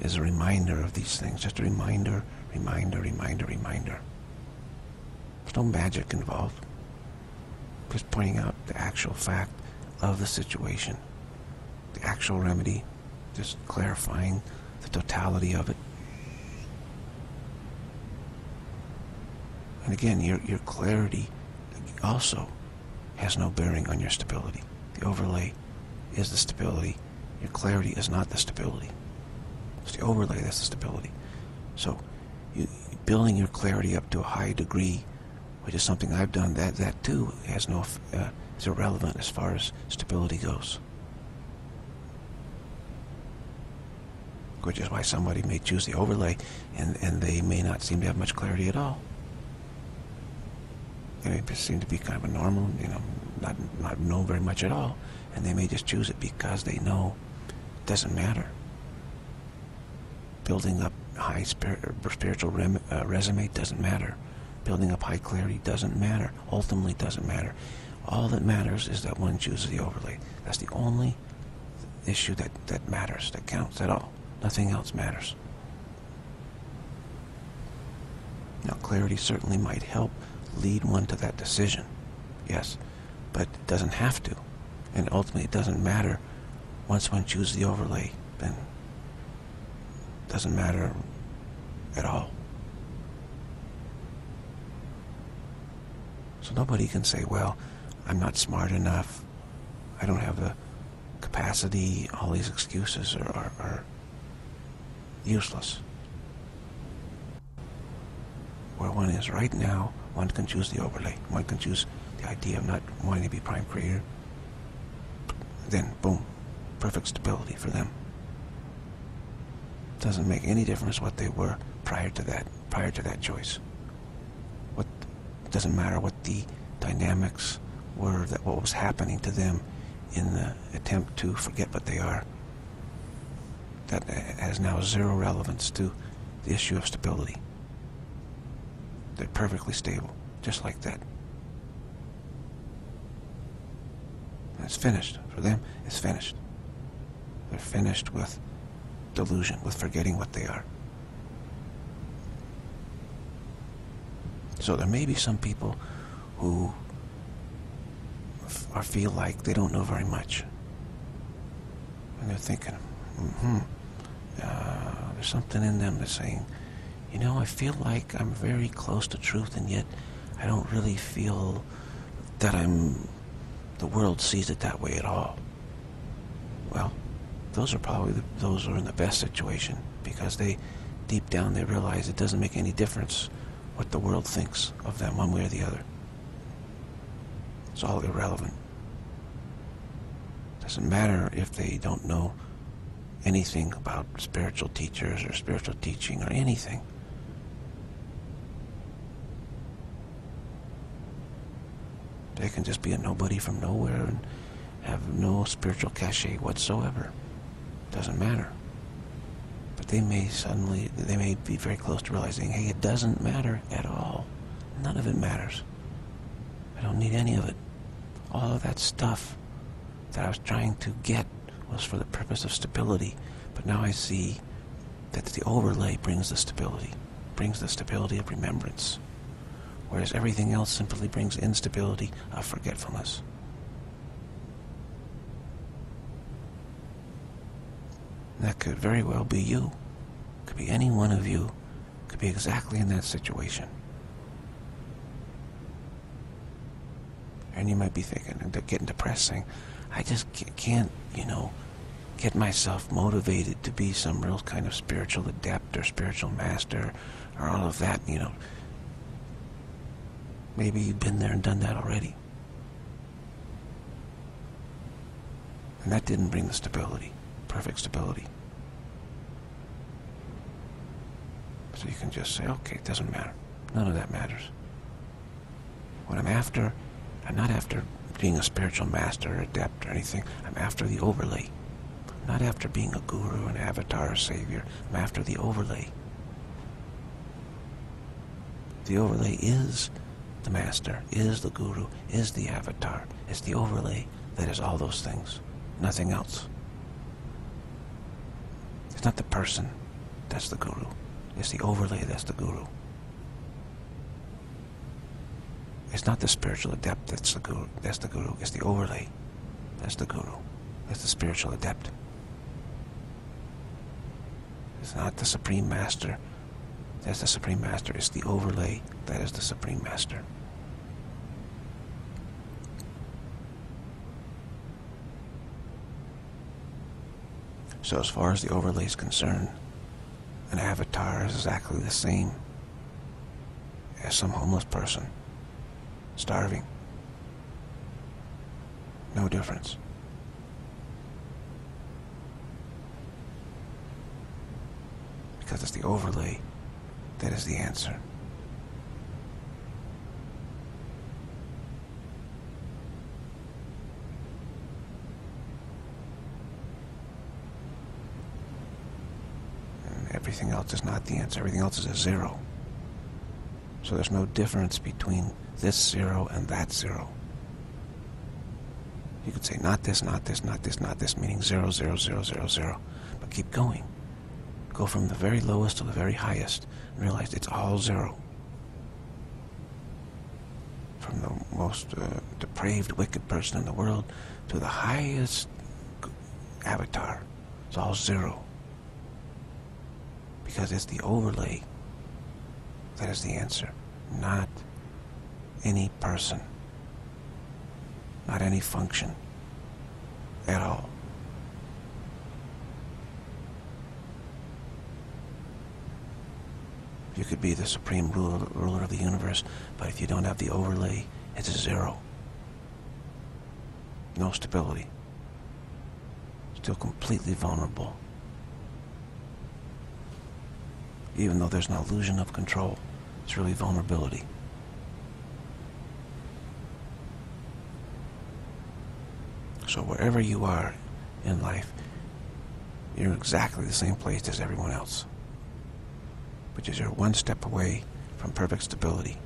is a reminder of these things. Just a reminder, reminder, reminder, reminder. There's no magic involved. Just pointing out the actual fact of the situation, the actual remedy, just clarifying the totality of it. And again, your, your clarity also has no bearing on your stability. The overlay is the stability. Your clarity is not the stability. It's the overlay that's the stability. So you, building your clarity up to a high degree, which is something I've done, that, that too has no uh, It's irrelevant as far as stability goes. Which is why somebody may choose the overlay and, and they may not seem to have much clarity at all. They may seem to be kind of a normal, you know, not, not know very much at all. And they may just choose it because they know it doesn't matter. Building up high spirit, spiritual uh, resume doesn't matter. Building up high clarity doesn't matter. Ultimately doesn't matter. All that matters is that one chooses the overlay. That's the only issue that, that matters, that counts at all. Nothing else matters. Now, clarity certainly might help lead one to that decision. Yes, but it doesn't have to. And ultimately, it doesn't matter once one chooses the overlay, then it doesn't matter at all. So nobody can say, well, I'm not smart enough. I don't have the capacity. All these excuses are, are, are useless. Where one is right now, one can choose the overlay. One can choose the idea of not wanting to be prime creator. Then, boom, perfect stability for them. Doesn't make any difference what they were prior to that, prior to that choice. What doesn't matter what the dynamics were that what was happening to them in the attempt to forget what they are. That uh, has now zero relevance to the issue of stability. They're perfectly stable, just like that. And it's finished. For them, it's finished. They're finished with delusion, with forgetting what they are. So there may be some people who or feel like they don't know very much. And they're thinking, mm-hmm, uh, there's something in them that's saying, you know, I feel like I'm very close to truth, and yet I don't really feel that I'm, the world sees it that way at all. Well, those are probably the, those who are in the best situation because they, deep down, they realize it doesn't make any difference what the world thinks of them one way or the other. It's all irrelevant. Doesn't matter if they don't know anything about spiritual teachers or spiritual teaching or anything. They can just be a nobody from nowhere and have no spiritual cachet whatsoever. Doesn't matter. But they may suddenly, they may be very close to realizing, hey, it doesn't matter at all. None of it matters. I don't need any of it all of that stuff that I was trying to get was for the purpose of stability. But now I see that the overlay brings the stability, brings the stability of remembrance, whereas everything else simply brings instability of forgetfulness. that could very well be you. Could be any one of you. Could be exactly in that situation. And you might be thinking, and getting depressed, saying, I just can't, you know, get myself motivated to be some real kind of spiritual adept or spiritual master or all of that, you know. Maybe you've been there and done that already. And that didn't bring the stability, perfect stability. So you can just say, okay, it doesn't matter. None of that matters. What I'm after I'm not after being a spiritual master or adept or anything. I'm after the overlay. I'm not after being a guru, an avatar, a savior. I'm after the overlay. The overlay is the master, is the guru, is the avatar. It's the overlay that is all those things. Nothing else. It's not the person that's the guru. It's the overlay that's the guru. It's not the spiritual adept that's the guru. That's the guru. It's the overlay. That's the guru. That's the spiritual adept. It's not the supreme master. That's the supreme master. It's the overlay. That is the supreme master. So as far as the overlay is concerned, an avatar is exactly the same as some homeless person starving. No difference. Because it's the overlay that is the answer. And everything else is not the answer. Everything else is a zero. So there's no difference between this zero and that zero. You could say not this, not this, not this, not this, meaning zero, zero, zero, zero, zero. But keep going. Go from the very lowest to the very highest and realize it's all zero. From the most uh, depraved, wicked person in the world to the highest avatar. It's all zero. Because it's the overlay that is the answer, not any person, not any function at all. You could be the supreme ruler, of the universe, but if you don't have the overlay, it's a zero. No stability. Still completely vulnerable. Even though there's an illusion of control, it's really vulnerability. So wherever you are in life, you're exactly the same place as everyone else. Which is you're one step away from perfect stability.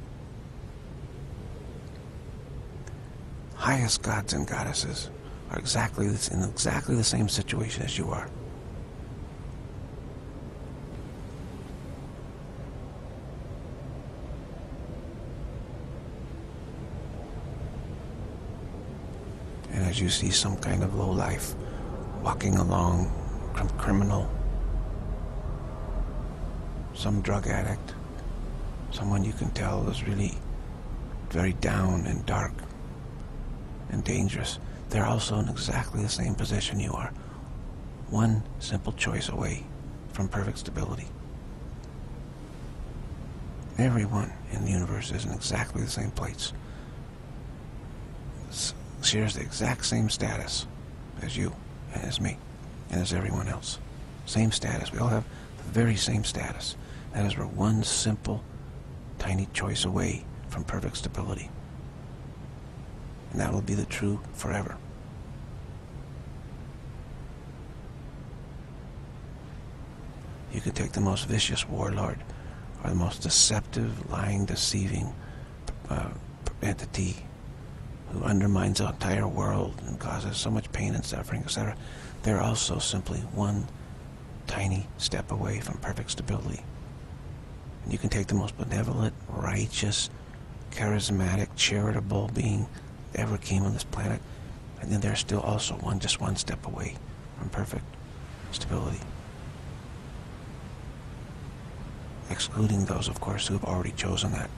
Highest gods and goddesses are exactly in exactly the same situation as you are. And as you see some kind of low life walking along, criminal, some drug addict, someone you can tell is really very down and dark and dangerous, they're also in exactly the same position you are. One simple choice away from perfect stability. Everyone in the universe is in exactly the same place. Shares the exact same status as you and as me and as everyone else. Same status. We all have the very same status. That is, we're one simple, tiny choice away from perfect stability. And that will be the true forever. You could take the most vicious warlord or the most deceptive, lying, deceiving uh, entity who undermines the entire world and causes so much pain and suffering, etc. They're also simply one tiny step away from perfect stability. And you can take the most benevolent, righteous, charismatic, charitable being that ever came on this planet, and then they're still also one, just one step away from perfect stability. Excluding those, of course, who have already chosen that.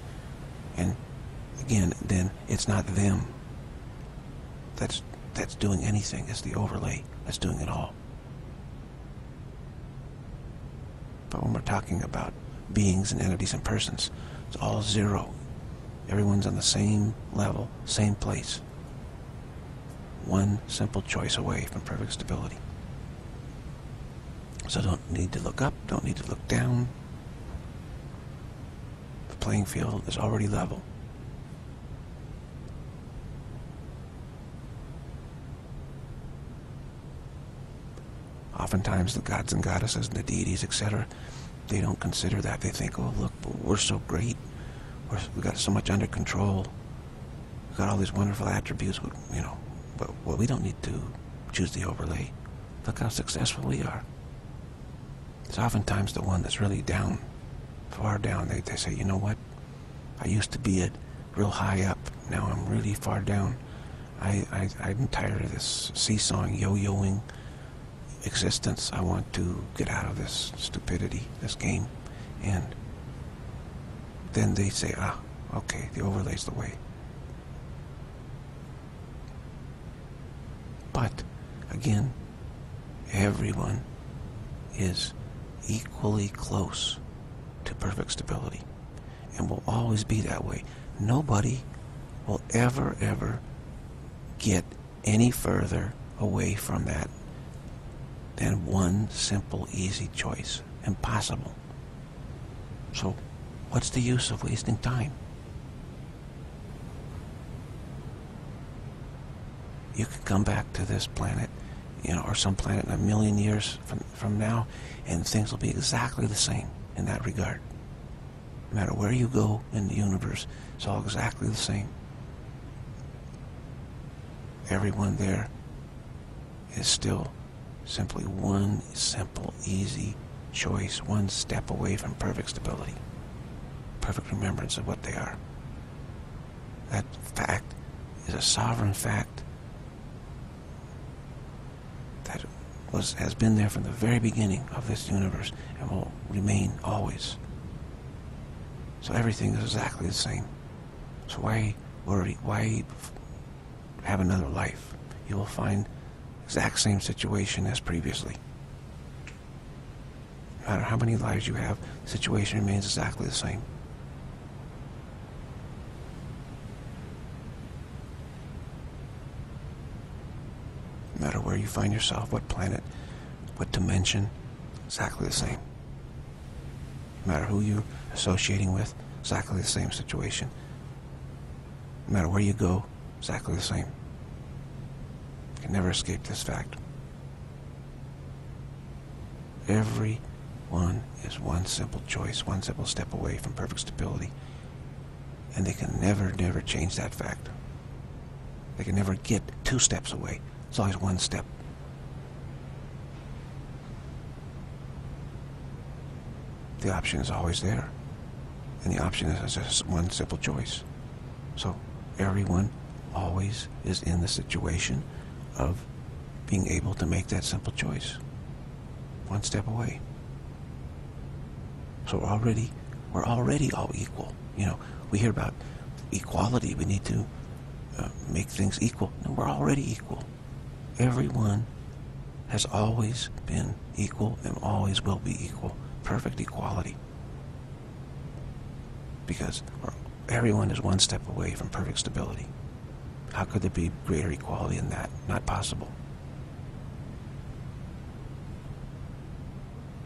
And again, then it's not them that's that's doing anything. It's the overlay that's doing it all. But when we're talking about beings and entities and persons, it's all zero. Everyone's on the same level, same place. One simple choice away from perfect stability. So don't need to look up, don't need to look down. The playing field is already level. Oftentimes the gods and goddesses and the deities, etc., they don't consider that. They think, oh, look, we're so great. We're, we got so much under control. We've got all these wonderful attributes, you know. But well, we don't need to choose the overlay. Look how successful we are. It's oftentimes the one that's really down, far down. They, they say, you know what? I used to be at real high up. Now I'm really far down. I, I, I'm tired of this seesawing, yo-yoing existence. I want to get out of this stupidity, this game. And then they say, ah, okay, the overlay's the way. But, again, everyone is equally close to perfect stability and will always be that way. Nobody will ever, ever get any further away from that than one simple, easy choice. Impossible. So, what's the use of wasting time? You could come back to this planet, you know, or some planet in a million years from, from now, and things will be exactly the same in that regard. No matter where you go in the universe, it's all exactly the same. Everyone there is still simply one simple, easy choice, one step away from perfect stability, perfect remembrance of what they are. That fact is a sovereign fact that was has been there from the very beginning of this universe and will remain always. So everything is exactly the same. So why worry? Why have another life? You will find exact same situation as previously. No matter how many lives you have, the situation remains exactly the same. No matter where you find yourself, what planet, what dimension, exactly the same. No matter who you're associating with, exactly the same situation. No matter where you go, exactly the same. Can never escape this fact. Every one is one simple choice, one simple step away from perfect stability. And they can never, never change that fact. They can never get two steps away. It's always one step. The option is always there. And the option is just one simple choice. So everyone always is in the situation of being able to make that simple choice. One step away. So we're already we're already all equal. You know, we hear about equality. We need to uh, make things equal. No, we're already equal. Everyone has always been equal and always will be equal. Perfect equality. Because everyone is one step away from perfect stability. How could there be greater equality than that? Not possible.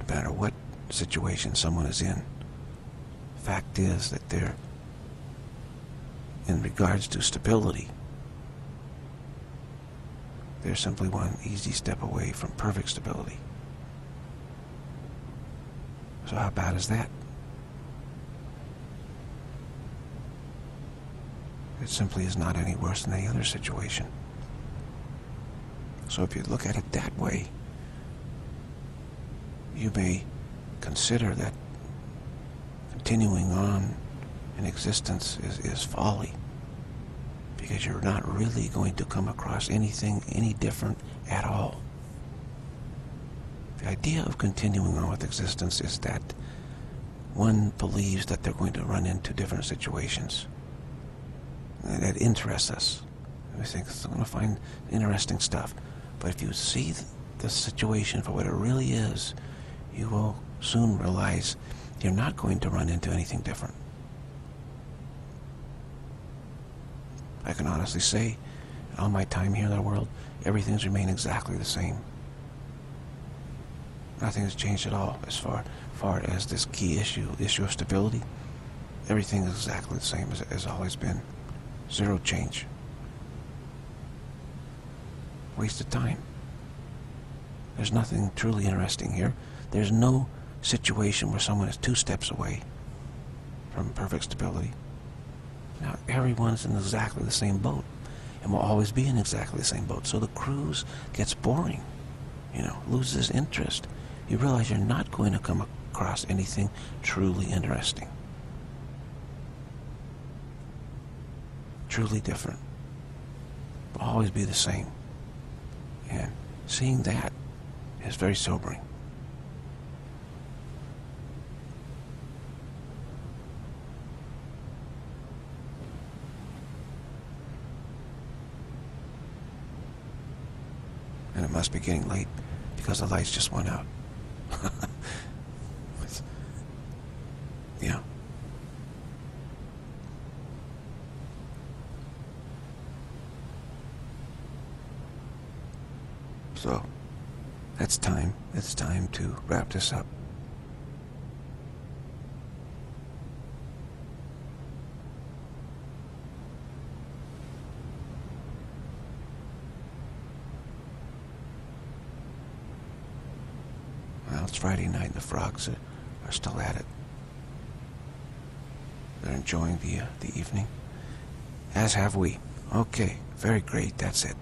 No matter what situation someone is in, fact is that they're, in regards to stability, they're simply one easy step away from perfect stability. So how bad is that? It simply is not any worse than any other situation. So if you look at it that way, you may consider that continuing on in existence is, is folly because you're not really going to come across anything any different at all. The idea of continuing on with existence is that one believes that they're going to run into different situations that interests us. We think it's going to find interesting stuff. But if you see the situation for what it really is, you will soon realize you're not going to run into anything different. I can honestly say, all my time here in the world, everything's remained exactly the same. Nothing has changed at all as far, far as this key issue, issue of stability. Everything is exactly the same as it has always been. Zero change. Waste of time. There's nothing truly interesting here. There's no situation where someone is two steps away from perfect stability. Now, everyone's in exactly the same boat and will always be in exactly the same boat. So the cruise gets boring, you know, loses interest. You realize you're not going to come across anything truly interesting. Truly different. Will always be the same. And seeing that is very sobering. and it must be getting late because the lights just went out. yeah. So, that's time. It's time to wrap this up. Well, it's Friday night and the frogs are, are still at it. They're enjoying the, uh, the evening. As have we. Okay, very great. That's it.